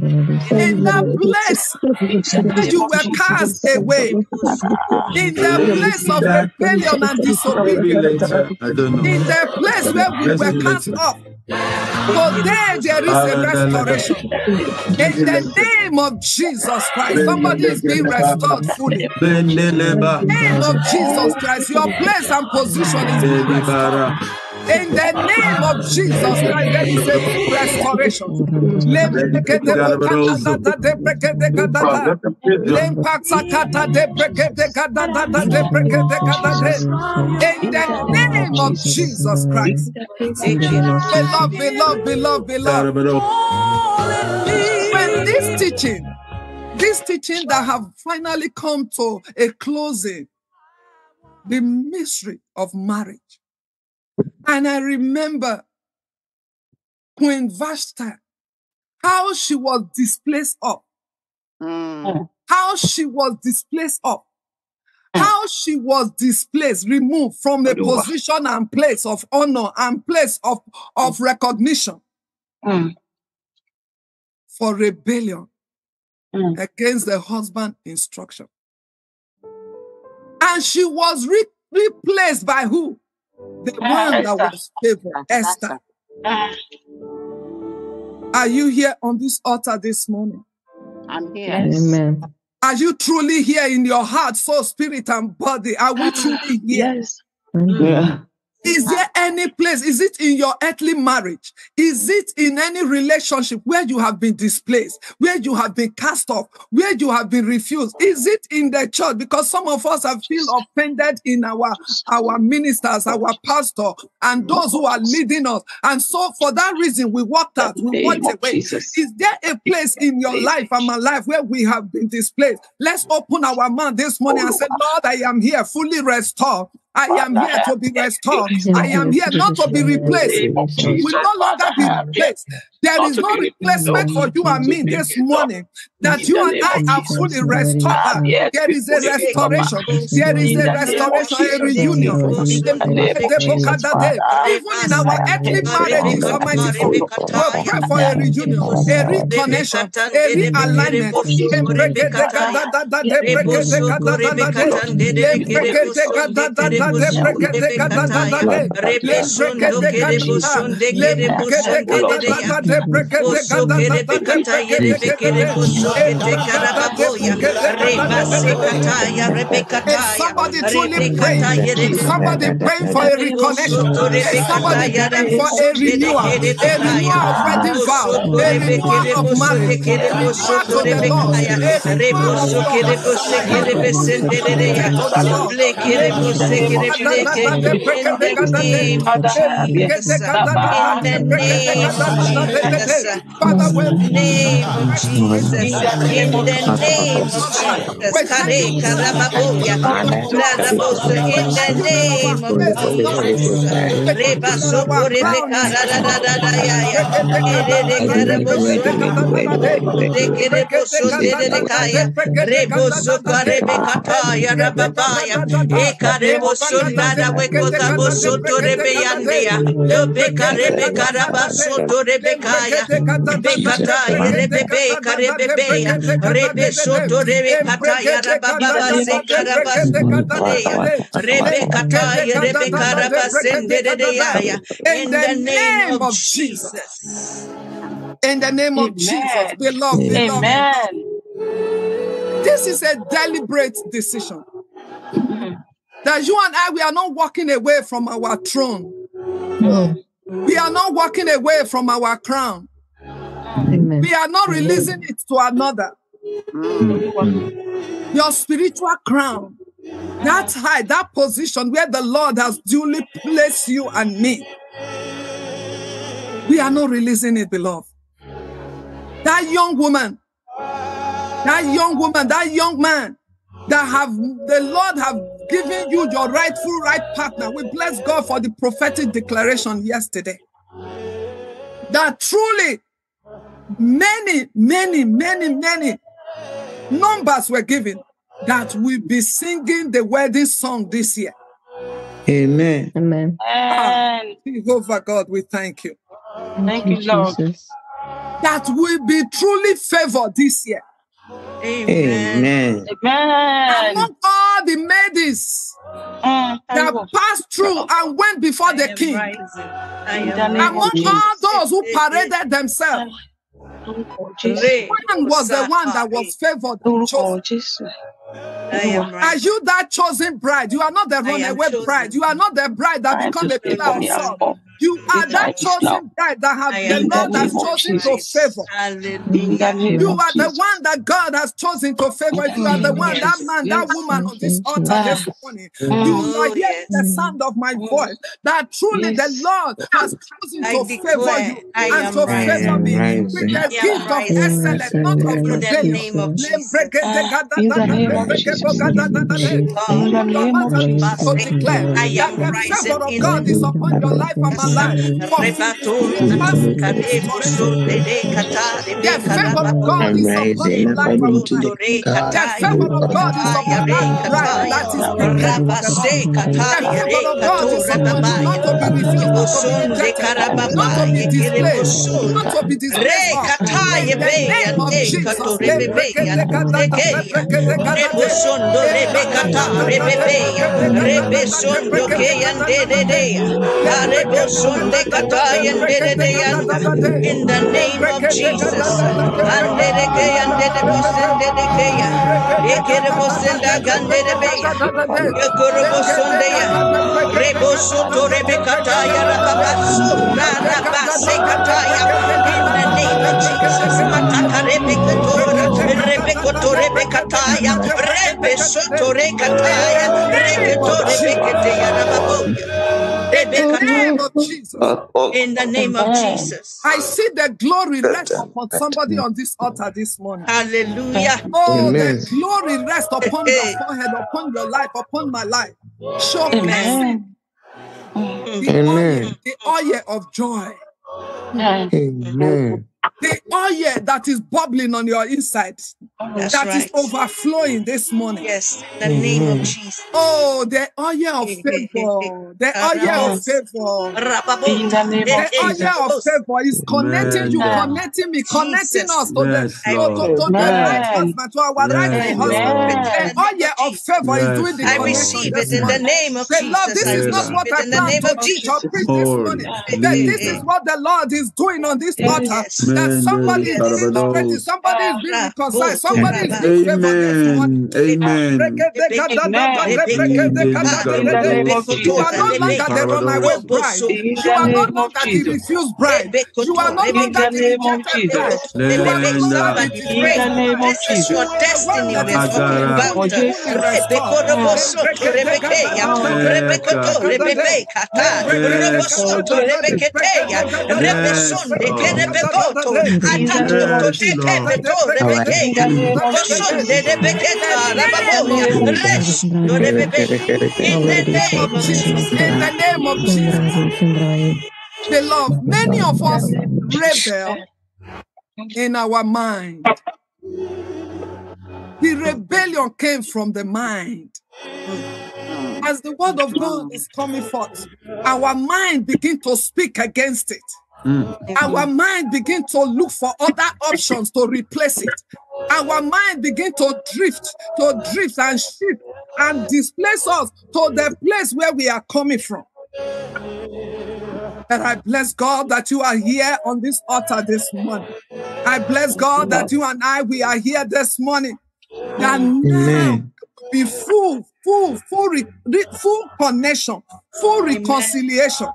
in the place where you were cast away, in the place of that rebellion and maybe disobedience, later. I don't know. in the place where we were do cast later. off. Today there is a restoration. In the name of Jesus Christ, somebody is being restored fully. In the name of Jesus Christ, your place and position is being restored. In the name of Jesus Christ, there is a restoration. In the name of Jesus Christ. Beloved, beloved, beloved, beloved. When this teaching, this teaching that have finally come to a closing, the mystery of marriage. And I remember Queen Vashti, how she was displaced up, hmm. how she was displaced up, hmm. how she was displaced, removed from a position and place of honor and place of, of hmm. recognition. For rebellion against the husband instruction. And she was re- replaced by who? The ah, one that was favored, ah, Esther. Ah. Are you here on this altar this morning? I'm here. Amen. Are you truly here in your heart, soul, spirit, and body? Are we truly here? Yes. Amen. Is there any place? Is it in your earthly marriage? Is it in any relationship where you have been displaced, where you have been cast off, where you have been refused? Is it in the church? Because some of us have feel offended in our, our ministers, our pastor, and those who are leading us. And so for that reason, we walked out, we walked away. Is there a place in your life and my life where we have been displaced? Let's open our mouth this morning and say, Lord, I am here, fully restored. I am here to be restored. I am here not to be replaced. We will no longer be replaced. There is no replacement for you and me this morning. That you and I are fully restored. There is a restoration. There is a restoration, a reunion. Even in our earthly marriages, Almighty God, we pray for a reunion, a reconnection, a realignment. Oso kere bekata yere bekere boso kete Somebody truly pray. Somebody pray for a reconnection. Somebody pray for a renewal. A renewal of wedding vow. A renewal of marriage. A renewal to the Lord. A renewal of name of Jesus. In the name name of Jesus. Kare In the name of Jesus. Ya. Torebekaya. Rebekataya rebebe In the name of Jesus. In the name of Jesus, beloved, beloved. Amen. This is a deliberate decision. That you and I, we are not walking away from our throne. No. We are not walking away from our crown. Amen. We are not releasing it to another. Mm-hmm. Your spiritual crown, that high, that position where the Lord has duly placed you and me. We are not releasing it, beloved. That young woman, that young woman, that young man that have the Lord have given you your rightful right partner. We bless God for the prophetic declaration yesterday. That truly many, many, many, many numbers were given that will be singing the wedding song this year. Amen. Amen. Amen. Jehovah God, we thank you. Thank you, Lord. Jesus. That will be truly favored this year. Amen. Amen. Among all the maidens Mm, that Taiwo. passed through and went before I the king, rising. I In the am name of among all those who paraded themselves, Lórúkọ Jésù. Re- one was the one that was favored and chosen. Lórúkọ Jésù. I am Are you that chosen bride? You are not the I am runaway chosen. bride. You are not the bride that Trying become to a pillar of salt. You are Satan that is now. chosen bride that have the am In the Lord has name of chosen to favor. Hallelujah. You are the one that God has chosen to favor. Yes, You are the one, that man, that woman on this altar this morning. You are hearing the sound of my Mm. voice. That truly the Lord has chosen I to favor you and am to I rising. favor am me with the I am gift of rising. excellence, not of the name of Jesus. In the name of Jesus. Open In the your name mouth of and begin Jesus. to declare I am the rising favor in God is upon your life and my life. For Philippians 2 the favor of God is upon life of according to mine. the favor of God is upon that that is the Lord. Favor of God is upon you, not to be refused, not to be rejected, not to be displaced, not to be disgraced. of. In the name of Jesus. Arebosonde katayandededeyanda in the name of Jesus anderekeyandedebosendedekea ekerebosenda gandedebeya ekorobosondeya rebosoto rebekataya rababasunda rabasekataya in the name of Jesus. Mataka rebekotora rebekoto rebekataya rebesoto rekataya reketo rebeketeya rababoya rebekata name of Jesus. in the name of Jesus I see the glory rest upon somebody on this altar this morning. hallelujah Oh, Amen. the glory rest upon your Hey. forehead, upon your life, upon my life. Amen. Showcasing Amen. the oil, the oil of joy, Amen. Amen. the oil that is bubbling on your inside, That's that is right. overflowing this morning. Yes, in the name of Jesus. Oh, the oil of favor, the oil of favor. The name The of Jesus. oil of favor is connecting you, connecting me, connecting us to the to, to, Lord. to the right husband, to our Yes, rightful Lord. husband. The Amen. the name oil of of favor is doing the I receive it this in the name of Say, Lord, Jesus. this I is not receive what it I in the name to of teach or Jesus. preach this morning. Hey, But hey, this is what the Lord is doing on this altar. Yes. Yes. That somebody is Yes. being liberated, somebody is being reconciled, somebody is Rabotoraba. being favored this morning. Amen. Amen. Amen. Indeli the name of You are Jesus. no longer the Karabados. runaway bride. In You the are no name of longer the Jesus. refused bride. You are no In longer the the name of rejected Jesus. bride. You are no longer Lenda. the Somebody In pray. the disgraced name of bride. This is You Jesus. your are the one destiny that we're is talking fully, Agara. About. fully, fully Jesus. restored. Rebekorobosoto rebekeya. Rebekoto rebebe kata. Yes. Robosoto Jesus. rebeketeya. Yes, Rebesonde Lord. kerebeboto Atato teke beto rebeke. Bosonde rababoya. Resh do rebebe. In the name of Jesus. In the name of Jesus. Beloved, many of us rebel in our mind. The rebellion came from the mind. As the word of God is coming forth, our mind begin to speak against it. Mm. Our mind begin to look for other options to replace it. Our mind begin to drift, to drift and shift and displace us to the place where we are coming from. And I bless God that you are here on this altar this morning. I bless God that you and I we are here this morning. And now be full, full, full, re- re- full connection, full reconciliation.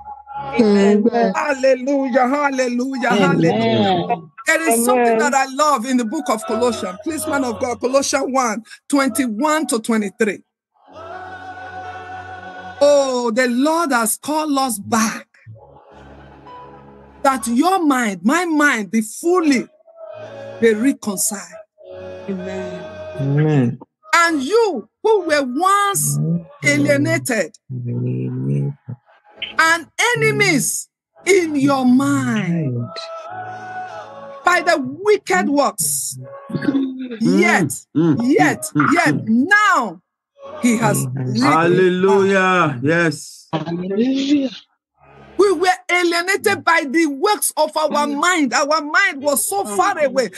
Hallelujah, hallelujah, hallelujah. There is something that I love in the book of Colossians. Please, man of God, Colossians 1 21 to 23. Oh, the Lord has called us back. That your mind, my mind, be fully be reconciled. Amen. Amen. And you who were once alienated and enemies in your mind by the wicked works. Yet, yet, yet, now he has Hallelujah. Yes. We were alienated by the works of our mind. Our mind was so far away.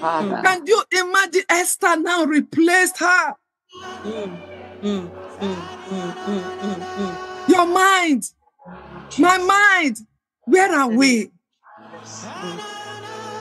Can you imagine Esther now replaced her? Mm, mm, mm, Your mind, my mind, where are we?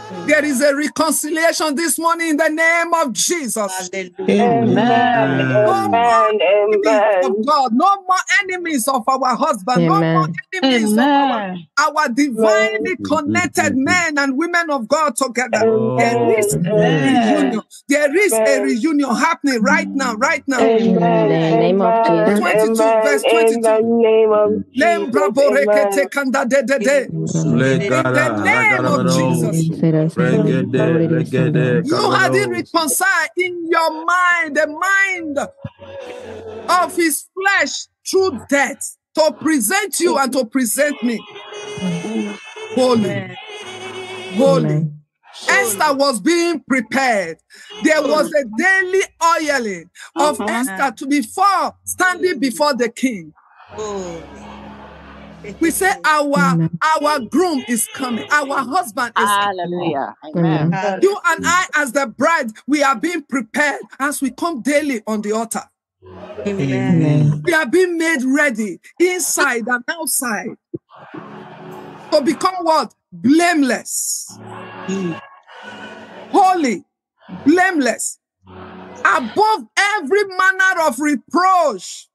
There is a reconciliation this morning in the name of Jesus. Amen. No more Amen. enemies of God, no more enemies of our husband, no more Amen. of our, Amen. our divinely connected men and women of God together. There is a reunion. There is a reunion happening right now, right now. In the name of Jesus. 22, verse 22. Lembra borekete kanda de de de. Legara, name of ragarabaros. Regede, regede, You had it karabaros. reconciled in your mind, the mind of his flesh through death to present you and to present me. Holy, holy. Amen. Esther was being prepared. There was a daily oiling of Esther to before standing before the king. We say our our groom is coming, our husband is coming. Hallelujah. Amen. Amen. You and I, as the bride, we are being prepared as we come daily on the altar. Amen. Amen. We are being made ready inside and outside to become what? Blameless, holy, blameless, above every manner of reproach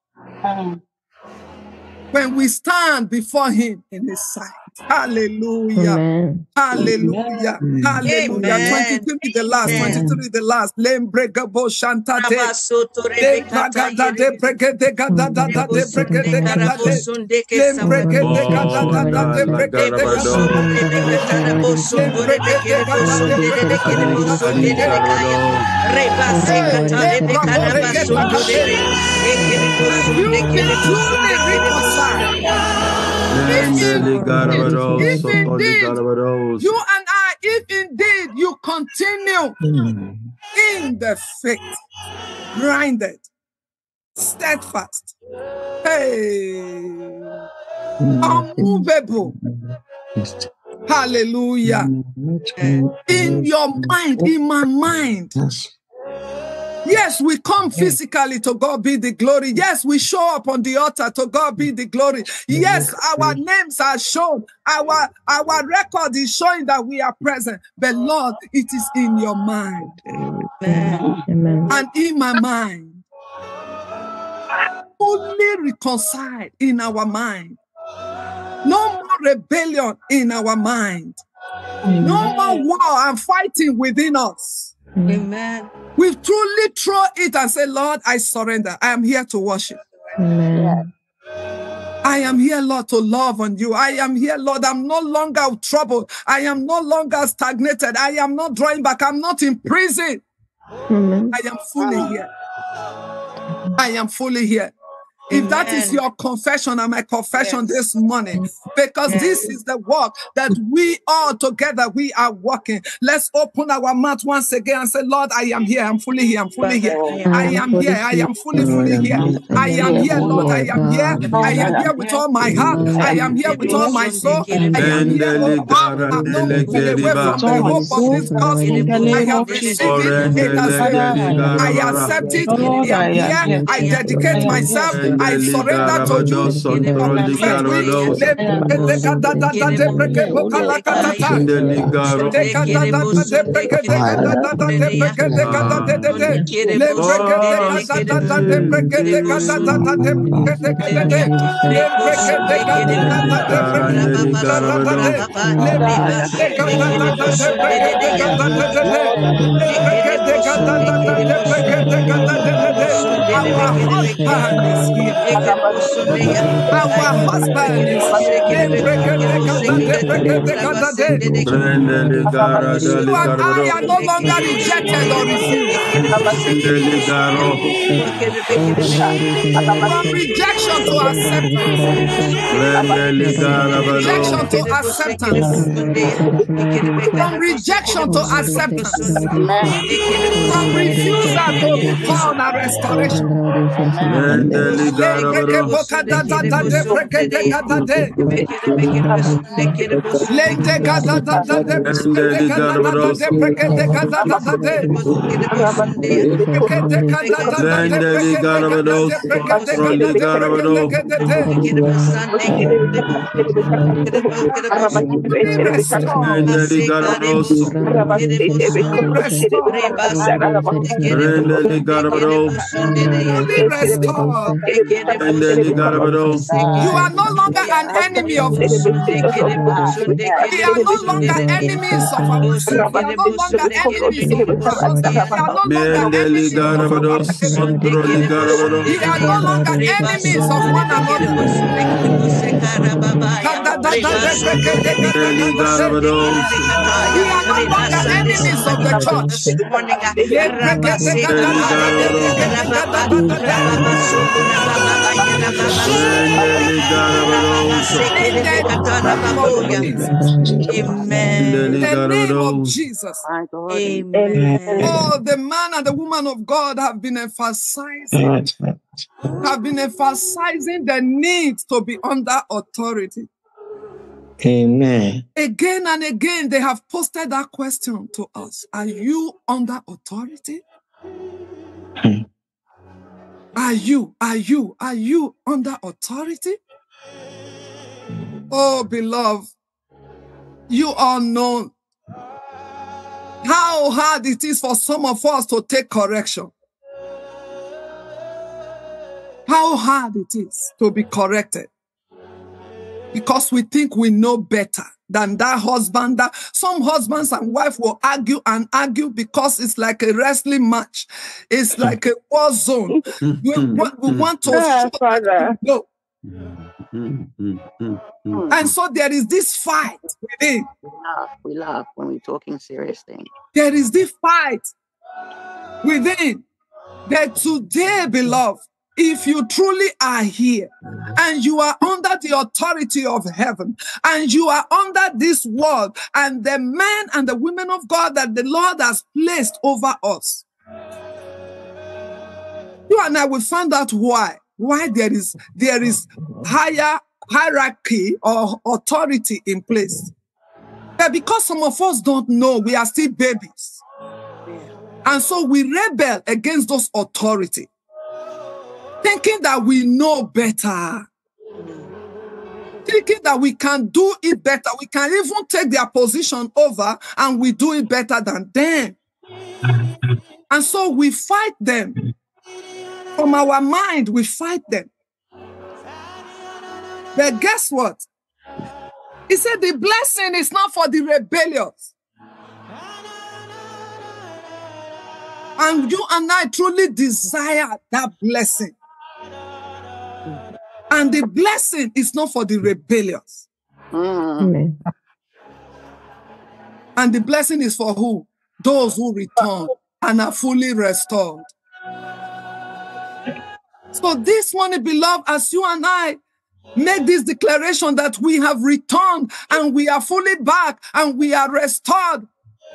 when we stand before Him in His sight. Hallelujah. Amen. Hallelujah. Hallelujah. Amen. 23 the last. Amen. 23 the last. Lembregabo shantate. Rabasoto rebekata Lebragada de yere. bregede gada da da de bregede gada de. Karabosunde ke Lembregede sabate. gada da da de bregede gada Debosunde de. rebeke karabosunde rebeke rebosunde rebeke rebosunde rebekaya. Rebase kata rebeka rabasunde rebe. Eke rebosunde You've ke been rebosunde truly ke you and I, if indeed you continue in the faith, grinded, steadfast, hey, unmovable, hallelujah, in your mind, in my mind. We come physically to God be the glory. Yes, we show up on the altar to God be the glory. Yes, our names are shown. Our our record is showing that we are present. But Lord, it is in your mind Amen. and in my mind. Fully reconciled in our mind. No more rebellion in our mind. No more war and fighting within us. Amen. We truly throw it and say, Lord, I surrender. I am here to worship. Amen. I am here, Lord, to love on you. I am here, Lord. I'm no longer troubled. I am no longer stagnated. I am not drawing back. I'm not in prison. Amen. I am fully here. I am fully here. If that is your confession and my confession Yes. this morning, because this is the work that we all together we are working. Let's open our mouth once again and say, Lord, I am here. I'm fully here. I'm fully here. I am here. I am fully, fully here. I am here, Lord. I am here. I am here with all my heart. I am here with all my soul. I am here, oh God. I'm not moving away from the hope of this gospel. I have received it. It has been. I accept it. I am here. I dedicate myself. I surrender to you. Our husband is here. Our husband is You and I are no longer rejected or refused. From rejection to acceptance. Rejection to acceptance. From rejection to acceptance. From refusal to call a restoration. You are no longer an enemy of us. We are no longer enemies of us. We are no longer enemies of us. We are no longer enemies of us. We are no longer enemies of one another. We are no longer enemies of the church. Amen. The name of Jesus. Amen. Oh, the man and the woman of God have been emphasizing, have been emphasizing the need to be under authority. Amen. Again and again, they have posted that question to us Are you under authority? Hmm. Are you, are you, are you under authority? Oh, beloved, you all know how hard it is for some of us to take correction. How hard it is to be corrected because we think we know better than that husband that some husbands and wife will argue and argue because it's like a wrestling match. It's hmm. like a war zone. Hmm. We, hmm. want- we want ah, to Yeah, show no. and so there is this fight within. We laugh. We laugh when we're talking serious things. there is this fight within that today, beloved, if you truly are here and you are under the authority of heaven and you are under this world and the men and the women of God that the Lord has placed over us, you and I will find out why. Why there is there is higher hierarchy or authority in place. But because some of us don't know, we are still babies. And so we rebel against those authority, thinking that we know better. Thinking that we can do it better. We can even take their position over and we do it better than them. And so we fight them. From our mind, we fight them. But guess what? He said the blessing is not for the rebellious. And you and I truly desire that blessing. And the blessing is not for the rebellious. Mm. Amen. And the blessing is for who? Those who return and are fully restored. So this morning, beloved, as you and I make this declaration that we have returned and we are fully back and we are restored,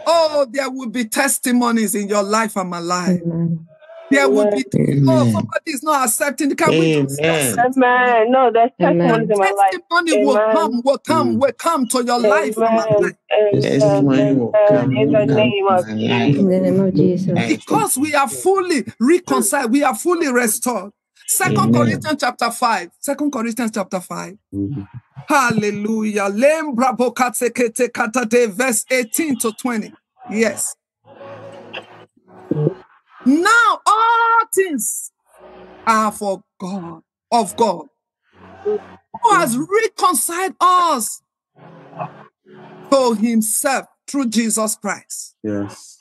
oh, there will be testimonies in your life and my life. Amen. There will be, oh, Amen. somebody is not accepting. Can we just Amen. Amen. No, there's testimonies in my life. testimony will come, will come, will come to your life and my Amen. life. Testimony will come, In the name of to. In the name of Jesus. because we are fully reconciled, we are fully restored. Second Amen. Corinthians chapter 5. Second Corinthians chapter 5. Mm-hmm. Hallelujah. Lembra bokatsekete katate, Verse 18 to 20. Yes. Now all things are for God, of God, who has reconciled us to himself through Jesus Christ. Yes.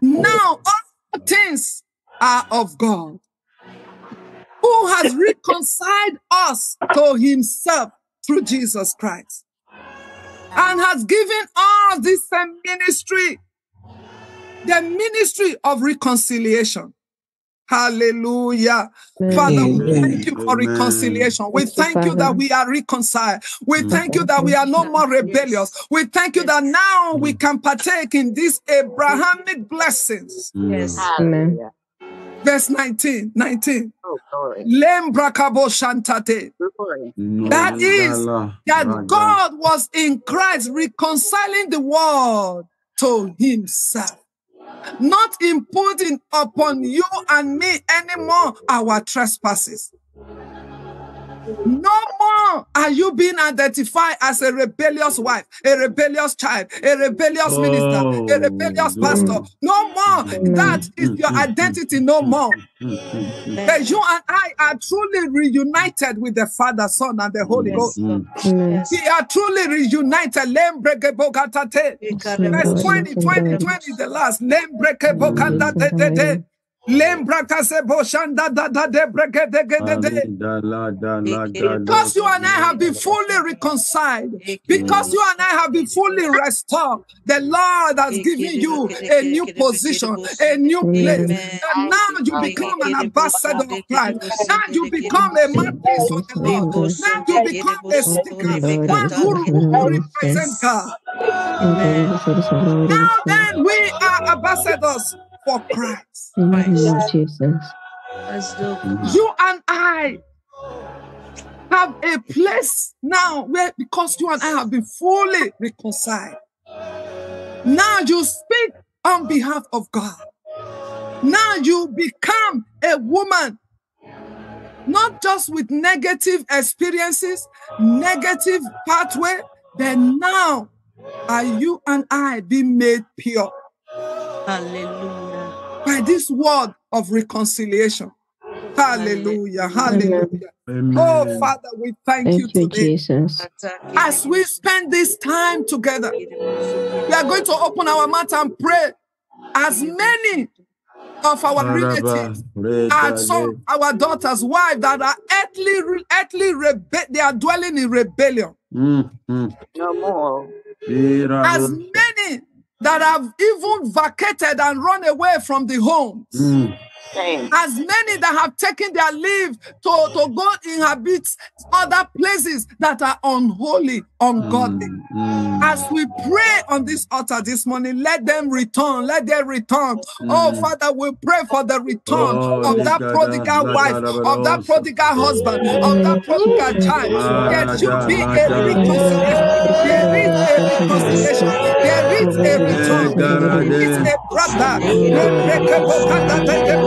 Now all things are of God, who has reconciled us to himself through Jesus Christ, and has given us this same ministry, the ministry of reconciliation. Hallelujah. Amen. Father, we thank you for reconciliation. We Thank you, that we are reconciled. We thank you that we are no more rebellious. We thank you that now we can partake in these Abrahamic blessings. Yes. Amen. Verse 19, 19. Oh, shantate. That is, that God was in Christ reconciling the world to himself, not imposing upon you and me anymore our trespasses. No more are you being identified as a rebellious wife, a rebellious child, a rebellious minister, a rebellious Oh, pastor. No more. That is your identity. No more. That you and I are truly reunited with the Father, Son, and the Holy Yes. Ghost. Amen. We are truly reunited. Lembrekebokatate. Verse 20, 20, 20, the last. Because you and I have been fully reconciled, because you and I have been fully restored, the Lord has given you a new position, a new place. And now you become an ambassador of Christ. Now you become a mouthpiece of the Lord. Now you become a speaker, one who, who represents God. Now then, we are ambassadors for Christ. In the name Jesus. You and I have a place now where because you and I have been fully reconciled. Now you speak on behalf of God. Now you become a woman, not just with negative experiences, negative pathway, but now are you and I being made pure Hallelujah. By this word of reconciliation. Hallelujah. Hallelujah. Oh, Father, we thank, you Thank you, today. Jesus. As we spend this time together, we are going to open our mouth and pray. As many of our relatives, our sons, our daughters, wives that are earthly, earthly rebe- they are dwelling in rebellion. Mm-hmm. No more. As many that have even vacated and run away from the homes. Shame. As many that have taken their leave to, to go inhabit other places that are unholy, ungodly. As we pray on this altar this morning, let them return. Let them return. Oh, Father, we pray for the return Oh, of that prodigal wife, of that prodigal husband, of that prodigal child. There should be a reconciliation. There is a reconciliation. There is a return. Is a brother.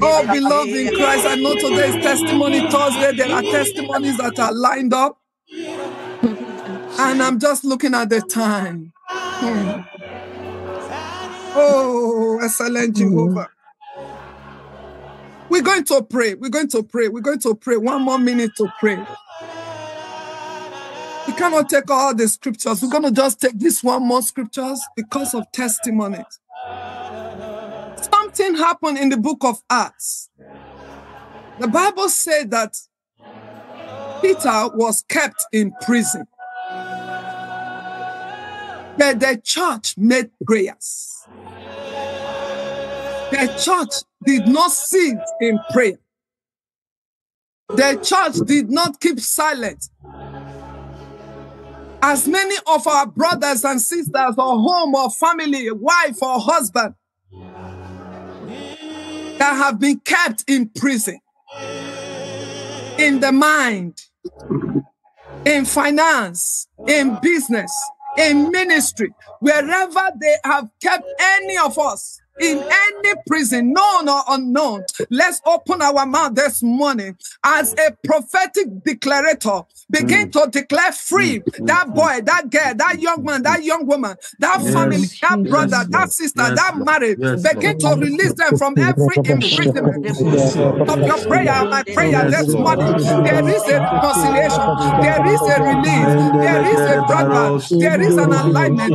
Oh, beloved in Christ, I know today is Testimony Thursday. There are testimonies that are lined up. And I'm just looking at the time. Hmm. Oh, excellent Jehovah. We're going to pray. We're going to pray. We're going to pray. One more minute to pray. We cannot take all the scriptures. We're going to just take this one more scriptures because of testimonies. Something happened in the book of Acts. The Bible said that Peter was kept in prison. But the church made prayers. The church did not sit in prayer. The church did not keep silent. As many of our brothers and sisters, or home, or family, wife, or husband, that have been kept in prison, in the mind, in finance, in business, in ministry, wherever they have kept any of us in any prison, known or unknown. Let's open our mouth this morning as a prophetic declarator. Begin to declare free that boy, that girl, that young man, that young woman, that family, that brother, that sister, that marriage. Yes, Begin to release them from every imprisonment. Of your prayer, my prayer this morning. There is a reconciliation, there is a release, there is a brother, there is an alignment.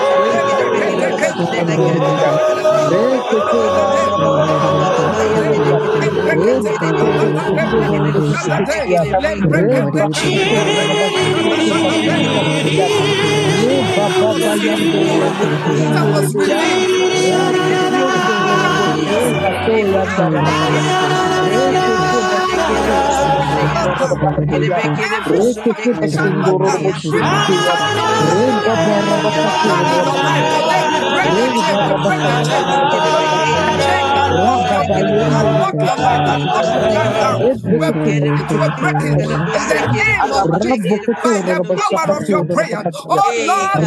it, break Ini bisa berubah. It, da, da, da, da, break it, break it, da, da, da, da. Lende legarabaros. Lende legarabaros. Ara legarabaros. Manda ligaros. power of your prayer. Oh Lord,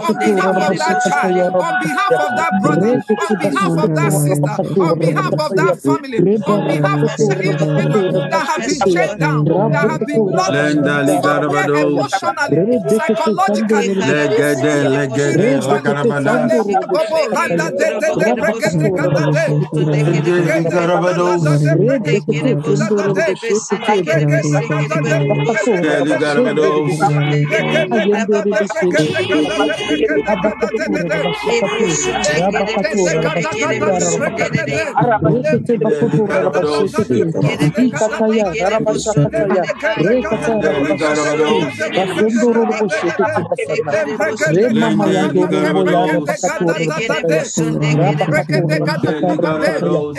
on behalf of that child, on behalf of that brother, on behalf of that sister, on behalf of that family, on behalf of the that have been shut down, that have been locked emotionally, psychologically. Legede legede legarabadas. Lende ligarabados. Lende lagado barosa le.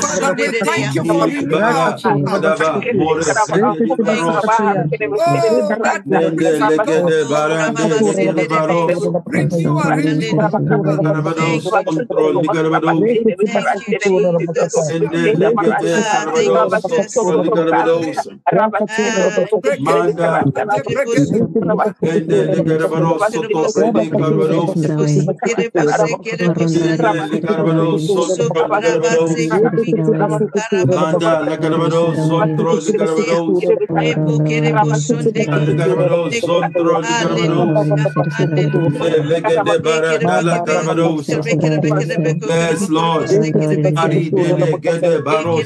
Father, we thank you for the Bara daba more baros. Lende legede barande legede baros. bring you a release. Garabados. Control ligarabados. Lende legede garabados. Control ligarabados. Manda Yes, Lord. Ari dele gede baro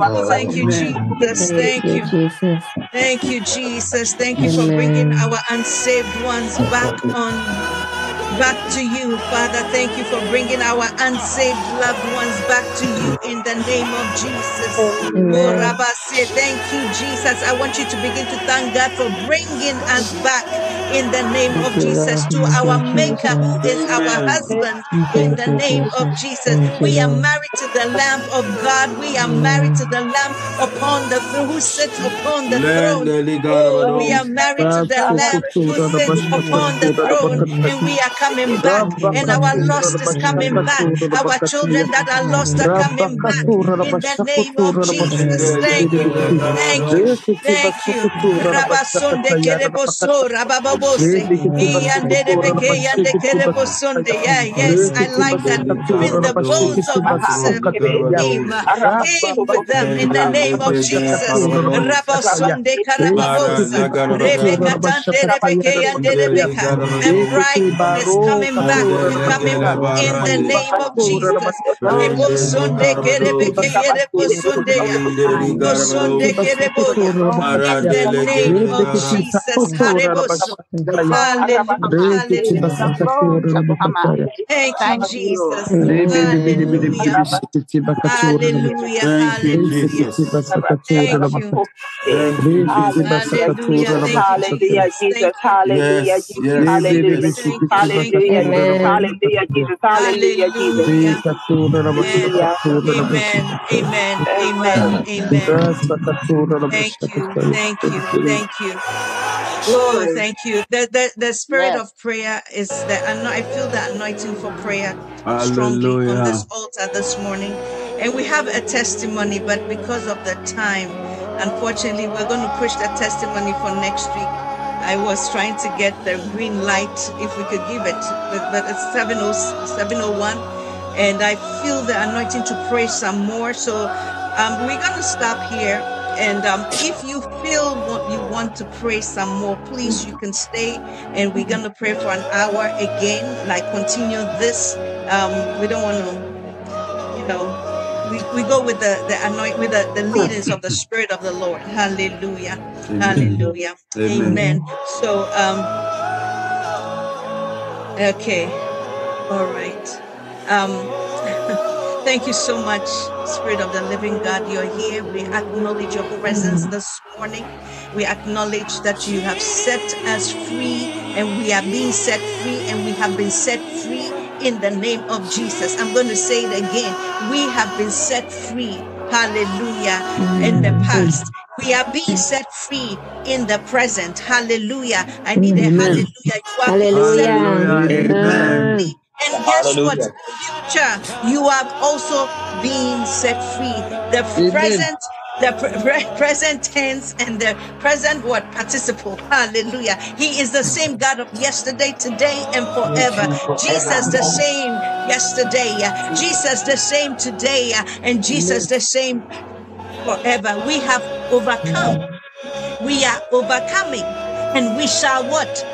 Hallelujah. Thank you, Jesus. Thank you. Thank you, Jesus. Thank you for bringing our unsaved ones back on back to you, Father. Thank you for bringing our unsaved loved ones back to you in the name of Jesus. Oh, Rabba, say thank you, Jesus. I want you to begin to thank God for bringing us back in the name of Jesus to our Maker, who is our husband, in the name of Jesus. We are married to the Lamb of God. We are married to the Lamb upon the who sits upon the throne. Oh, we are married to the Lamb who sits upon the throne, and we are coming back, and our lost is coming back. Our children that are lost are coming back in the name of Jesus. Thank you, thank you, thank you. Rabasonde kereboso, rabababose, iyanderebeke, yandekerebosonde. Yeah, yes, I like that. When the bones of Joseph came, with them in the name of Jesus. Rabasonde karababosa, Rebecca tande rebeke yande rebeka, and bright is oh, coming back. We're coming in the name of Jesus. Rebosonde kerebeke yerebosonde ya, bosonde kereboya. In the name of Jesus. Hareboso. Hallelujah. Hallelujah. Thank you, Jesus. Hallelujah. Hallelujah. Thank you, Hallelujah. Jesus. Thank you. Thank you, Hallelujah. Thank you, Hallelujah, Jesus. Jesus. Thank you. Hallelujah, Yes, Hallelujah, yes. Jesus. Thank you. Thank Hallelujah, you. Jesus. Amen. Hallelujah, Jesus. Hallelujah, Jesus. Hallelujah. Amen. Hallelujah. Amen. Amen. Amen. Amen. Thank you. Thank you. Thank you. Glory. thank you. The, the, the spirit Yes. of prayer is the ano- I feel the anointing for prayer strongly on Hallelujah. this altar this morning. And we have a testimony, but because of the time, unfortunately, we're going to push the testimony for next week. I was trying to get the green light if we could give it, but, but it's 70, 701 and I feel the anointing to pray some more. So um, we're going to stop here. And um, if you feel what you want to pray some more, please, you can stay and we're going to pray for an hour again, like continue this. Um, we don't want to, you know, we, we go with the, the anoint with the, the leadings of the Spirit of the Lord. Hallelujah. Amen. Hallelujah. Amen. Amen. So, um, okay. All right. Um, thank you so much, Spirit of the Living God. You're here. We acknowledge your presence this morning. We acknowledge that you have set us free and we are being set free and we have been set free in the name of Jesus. I'm going to say it again. We have been set free. Hallelujah. In the past. We are being set free in the present. Hallelujah. I need a hallelujah. You are being set Hallelujah. Hallelujah. Free. And guess what? Future, you have also been set free. The present, the pre- pre- present tense and the present what participle. Hallelujah. He is the same God of yesterday, today, and forever. Jesus the same yesterday. Jesus the same today, and Jesus the same forever. We have overcome. We are overcoming, and we shall what?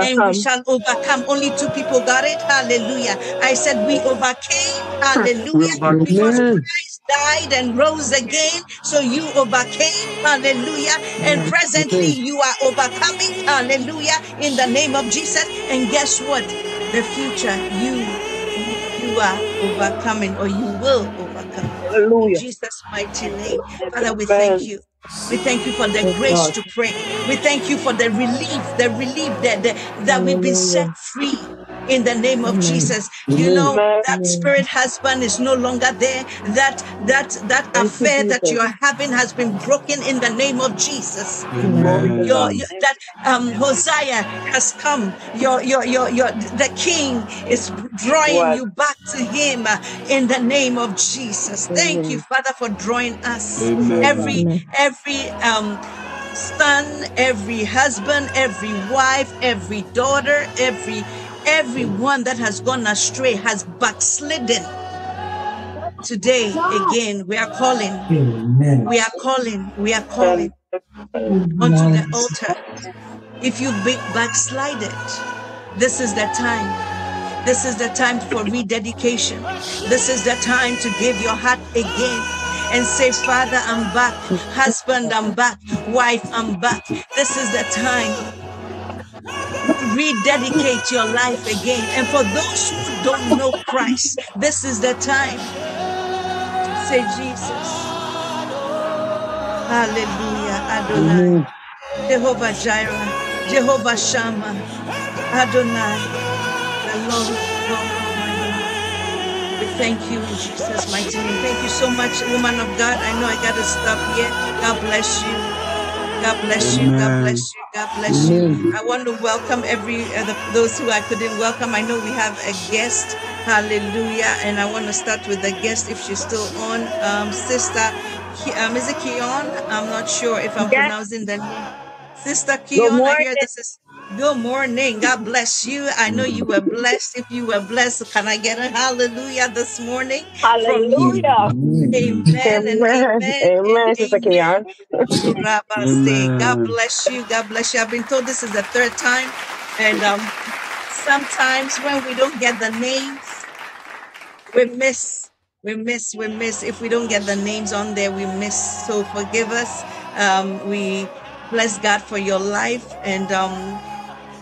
And we shall overcome. Only two people got it. Hallelujah. I said we overcame. Hallelujah. Because Christ died and rose again. So you overcame. Hallelujah. And presently you are overcoming. Hallelujah. In the name of Jesus. And guess what? The future you you are overcoming or you will overcome. Hallelujah. In. Jesus' mighty name. Father, we thank you. We thank you for the grace to pray. We thank you for the relief, the relief that, that, that we've been set free. in the name of Amen. Jesus. You know that spirit husband is no longer there. That that that affair that you are having has been broken in the name of Jesus. Your, your that um Hosea has come. Your your your your the king is drawing What? you back to him uh, in the name of Jesus. Thank you, Father, for drawing us. Amen. Every Amen. Every um son, every husband, every wife, every daughter, every everyone that has gone astray has backslidden. Today again, we are calling, Amen. we are calling, we are calling onto the altar. If you've been backslided, this is the time. This is the time for rededication. This is the time to give your heart again and say, Father, I'm back. Husband, I'm back. Wife, I'm back. This is the time rededicate your life again. And for those who don't know Christ, this is the time say, Jesus. Hallelujah. Adonai. Jehovah Jireh. Jehovah Shammah. Adonai. The Lord. We thank you in Jesus' mighty name. Thank you so much, woman of God. I know I got to stop here. God bless you. God bless you. God bless you. God bless you. I want to welcome every uh, the, those who I couldn't welcome. I know we have a guest. Hallelujah. And I want to start with the guest if she's still on. Um, Sister, Ki- um, is it Keon? I'm not sure if I'm Yes. pronouncing the name. Sister Good Keon, I hear this is good morning. God bless you. I know you were blessed. If you were blessed, can I get a hallelujah this morning? Hallelujah. Amen and Amen. amen and Amen, Sister amen. Keon. Rabba say, God bless you. God bless you. I've been told this is the third time. And um, sometimes when we don't get the names, we miss. We miss. We miss. If we don't get the names on there, we miss. So forgive us. Um, we bless God for your life. And um,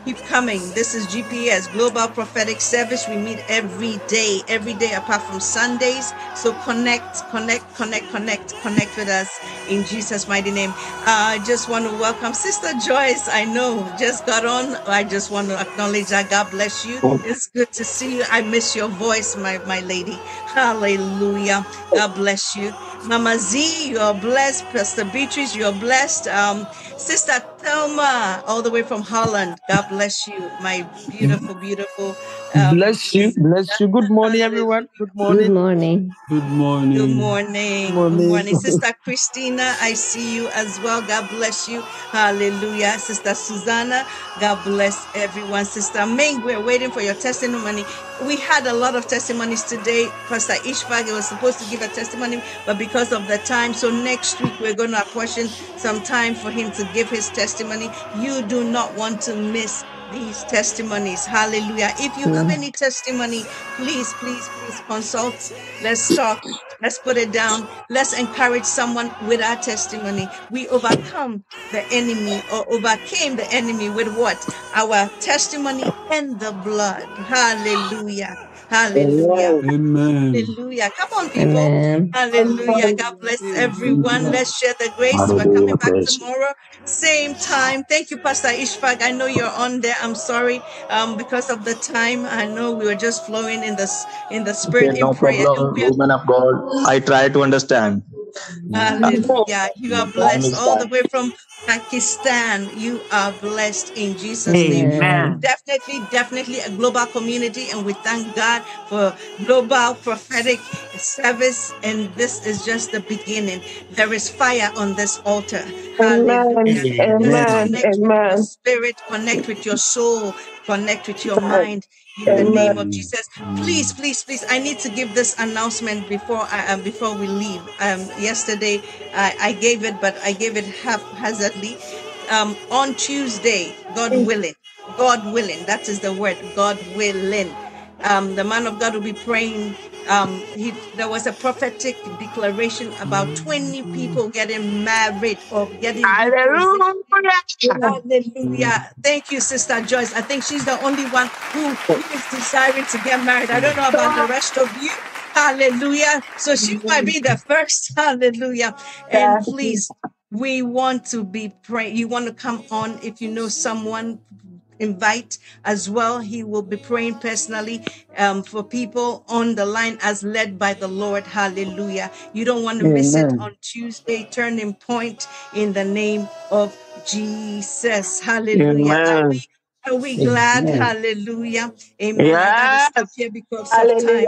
Keep coming. This is GPS Global Prophetic Service. We meet every day, every day apart from Sundays. So connect, connect, connect, connect, connect with us in Jesus' mighty name. Uh, I just want to welcome Sister Joyce. I know just got on. I just want to acknowledge that. God bless you. It's good to see you. I miss your voice, my, my lady. Hallelujah. God bless you. Mama Z, you're blessed. Pastor Beatrice, you're blessed. Um, Sister Thelma, all the way from Holland. God bless you, my beautiful, beautiful. Um, Bless you, bless you. Good morning, everyone. Good morning. Good morning. Good morning. Good morning. Good morning. morning. Good Morning. morning. Sister Christina, I see you as well. God bless you. Hallelujah. Sister Susanna, God bless everyone. Sister Ming, we're waiting for your testimony. We had a lot of testimonies today. Pastor Ishfaq was supposed to give a testimony, but because of the time, so next week we're going to apportion some time for him to give his testimony. You do not want to miss these testimonies. Hallelujah. If you have any testimony, please, please, please consult. Let's talk. Let's put it down. Let's encourage someone with our testimony. We overcome the enemy or overcame the enemy with what? Our testimony and the blood. Hallelujah. Hallelujah. Amen. Hallelujah. Come on, people. Amen. Hallelujah. God bless everyone. Let's share the grace. We're coming back tomorrow, same time. Thank you, Pastor Ishfaq. I know you're on there. I'm sorry um, because of the time. I know we were just flowing in the in the spirit Okay, in no prayer. Problem, we woman of God. I try to understand. Hallelujah. You are blessed all the way from Pakistan. You are blessed in Jesus' name. Definitely, definitely a global community. And we thank God for global prophetic service. And this is just the beginning. There is fire on this altar. Amen. Hallelujah. Amen. connect with your Amen. spirit, connect with your soul, connect with your mind. In the name of Jesus, please, please, please. I need to give this announcement before I um, before we leave. Um, yesterday I, I gave it, but I gave it haphazardly. Um, on Tuesday, God willing, God willing. That is the word. God willing. Um, the man of God will be praying. Um, he, there was a prophetic declaration about 20 people getting married or getting Hallelujah. Hallelujah. Thank you, Sister Joyce. I think she's the only one who, who is desiring to get married. I don't know about the rest of you. Hallelujah. So she might be the first. Hallelujah. And please, we want to be praying. You want to come on if you know someone invite as well. He will be praying personally um, for people on the line as led by the Lord. Hallelujah. You don't want to miss it on Tuesday, turning point in the name of Jesus. Hallelujah. Are Amen. we are we glad? Amen. Hallelujah. Amen. I gotta stop here because of time.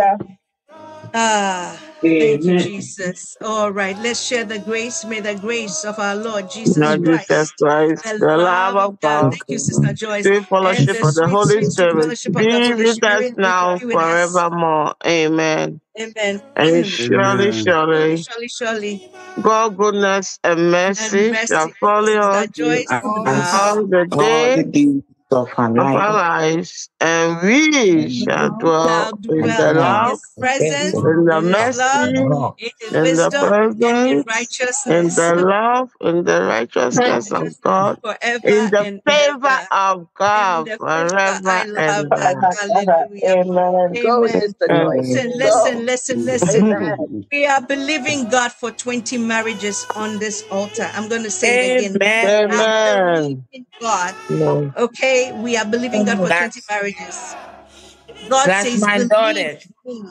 Hallelujah. Ah, thank you, Jesus. All right, let's share the grace. May the grace of our Lord Jesus Lord Jesus Christ, Christ, the the love love of of God, God, thank you, Sister Joyce, sweet fellowship the of the Holy sweet, sweet Spirit fellowship be with us Spirit be now with us. forevermore. Amen. Amen. And surely, Amen. Surely, surely, surely, surely, God, goodness, and and mercy mercy. shall follow Sister us Joyce, All the days all the All the days days of our of our lives, and we shall now. dwell in the in love, His presence, in the love, mercy, in His in the wisdom, and in presence, in the love, in the righteousness of God, forever in the favor ever. of In God the favor, I forever love and that. ever. Hallelujah. Amen. Go, Amen. Listen, listen, listen, listen. We are believing God for 20 marriages on this altar. I'm going to say it again. Amen. are Amen. believing God. Amen. Okay, we are believing God for 20 marriages. God that's says, my believe daughter. me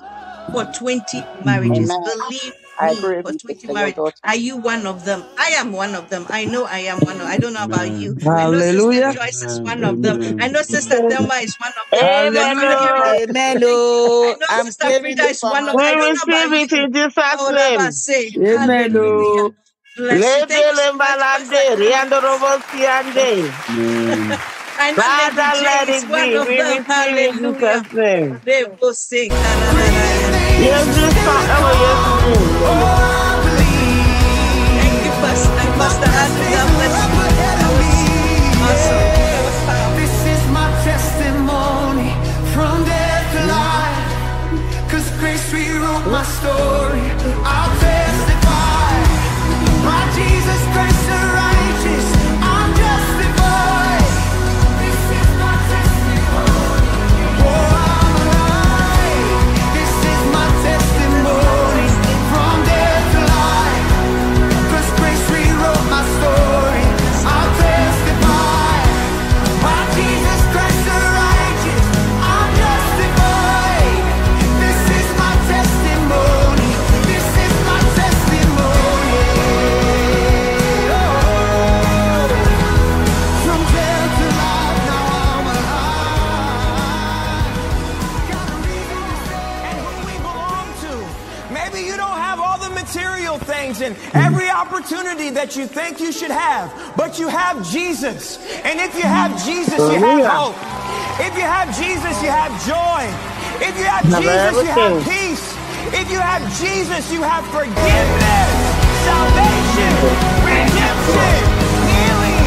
for 20 marriages. Amen. Believe I me agree for 20 marriages. Are you one of them? I am one of them. I know I am one of I don't know about you. Amen. I know Sister Joyce is one of them. I know Sister Thelma is one of them. Amen. Am I hearing oh. Amen. Oh. I Oh, know I'm Sister claiming Frida it is for one of We I don't know about receive it you. in Jesus' Oh, Rabba name. say, Amen. Oh. hallelujah. Bless you. Thank you so Lebele much, Pastor balande, Emma. riando robosi ande. Amen. I know Lady Father, J let is it one be. of We them. receive in Hallelujah. Jesus' name. They both say, "Karararaya." Yes, this song, oh, yes, opportunity that you think you should have, but you have Jesus. And if you have Jesus, you have hope. If you have Jesus, you have joy. If you have Jesus, you have peace. If you have Jesus, you have forgiveness, salvation, redemption, healing,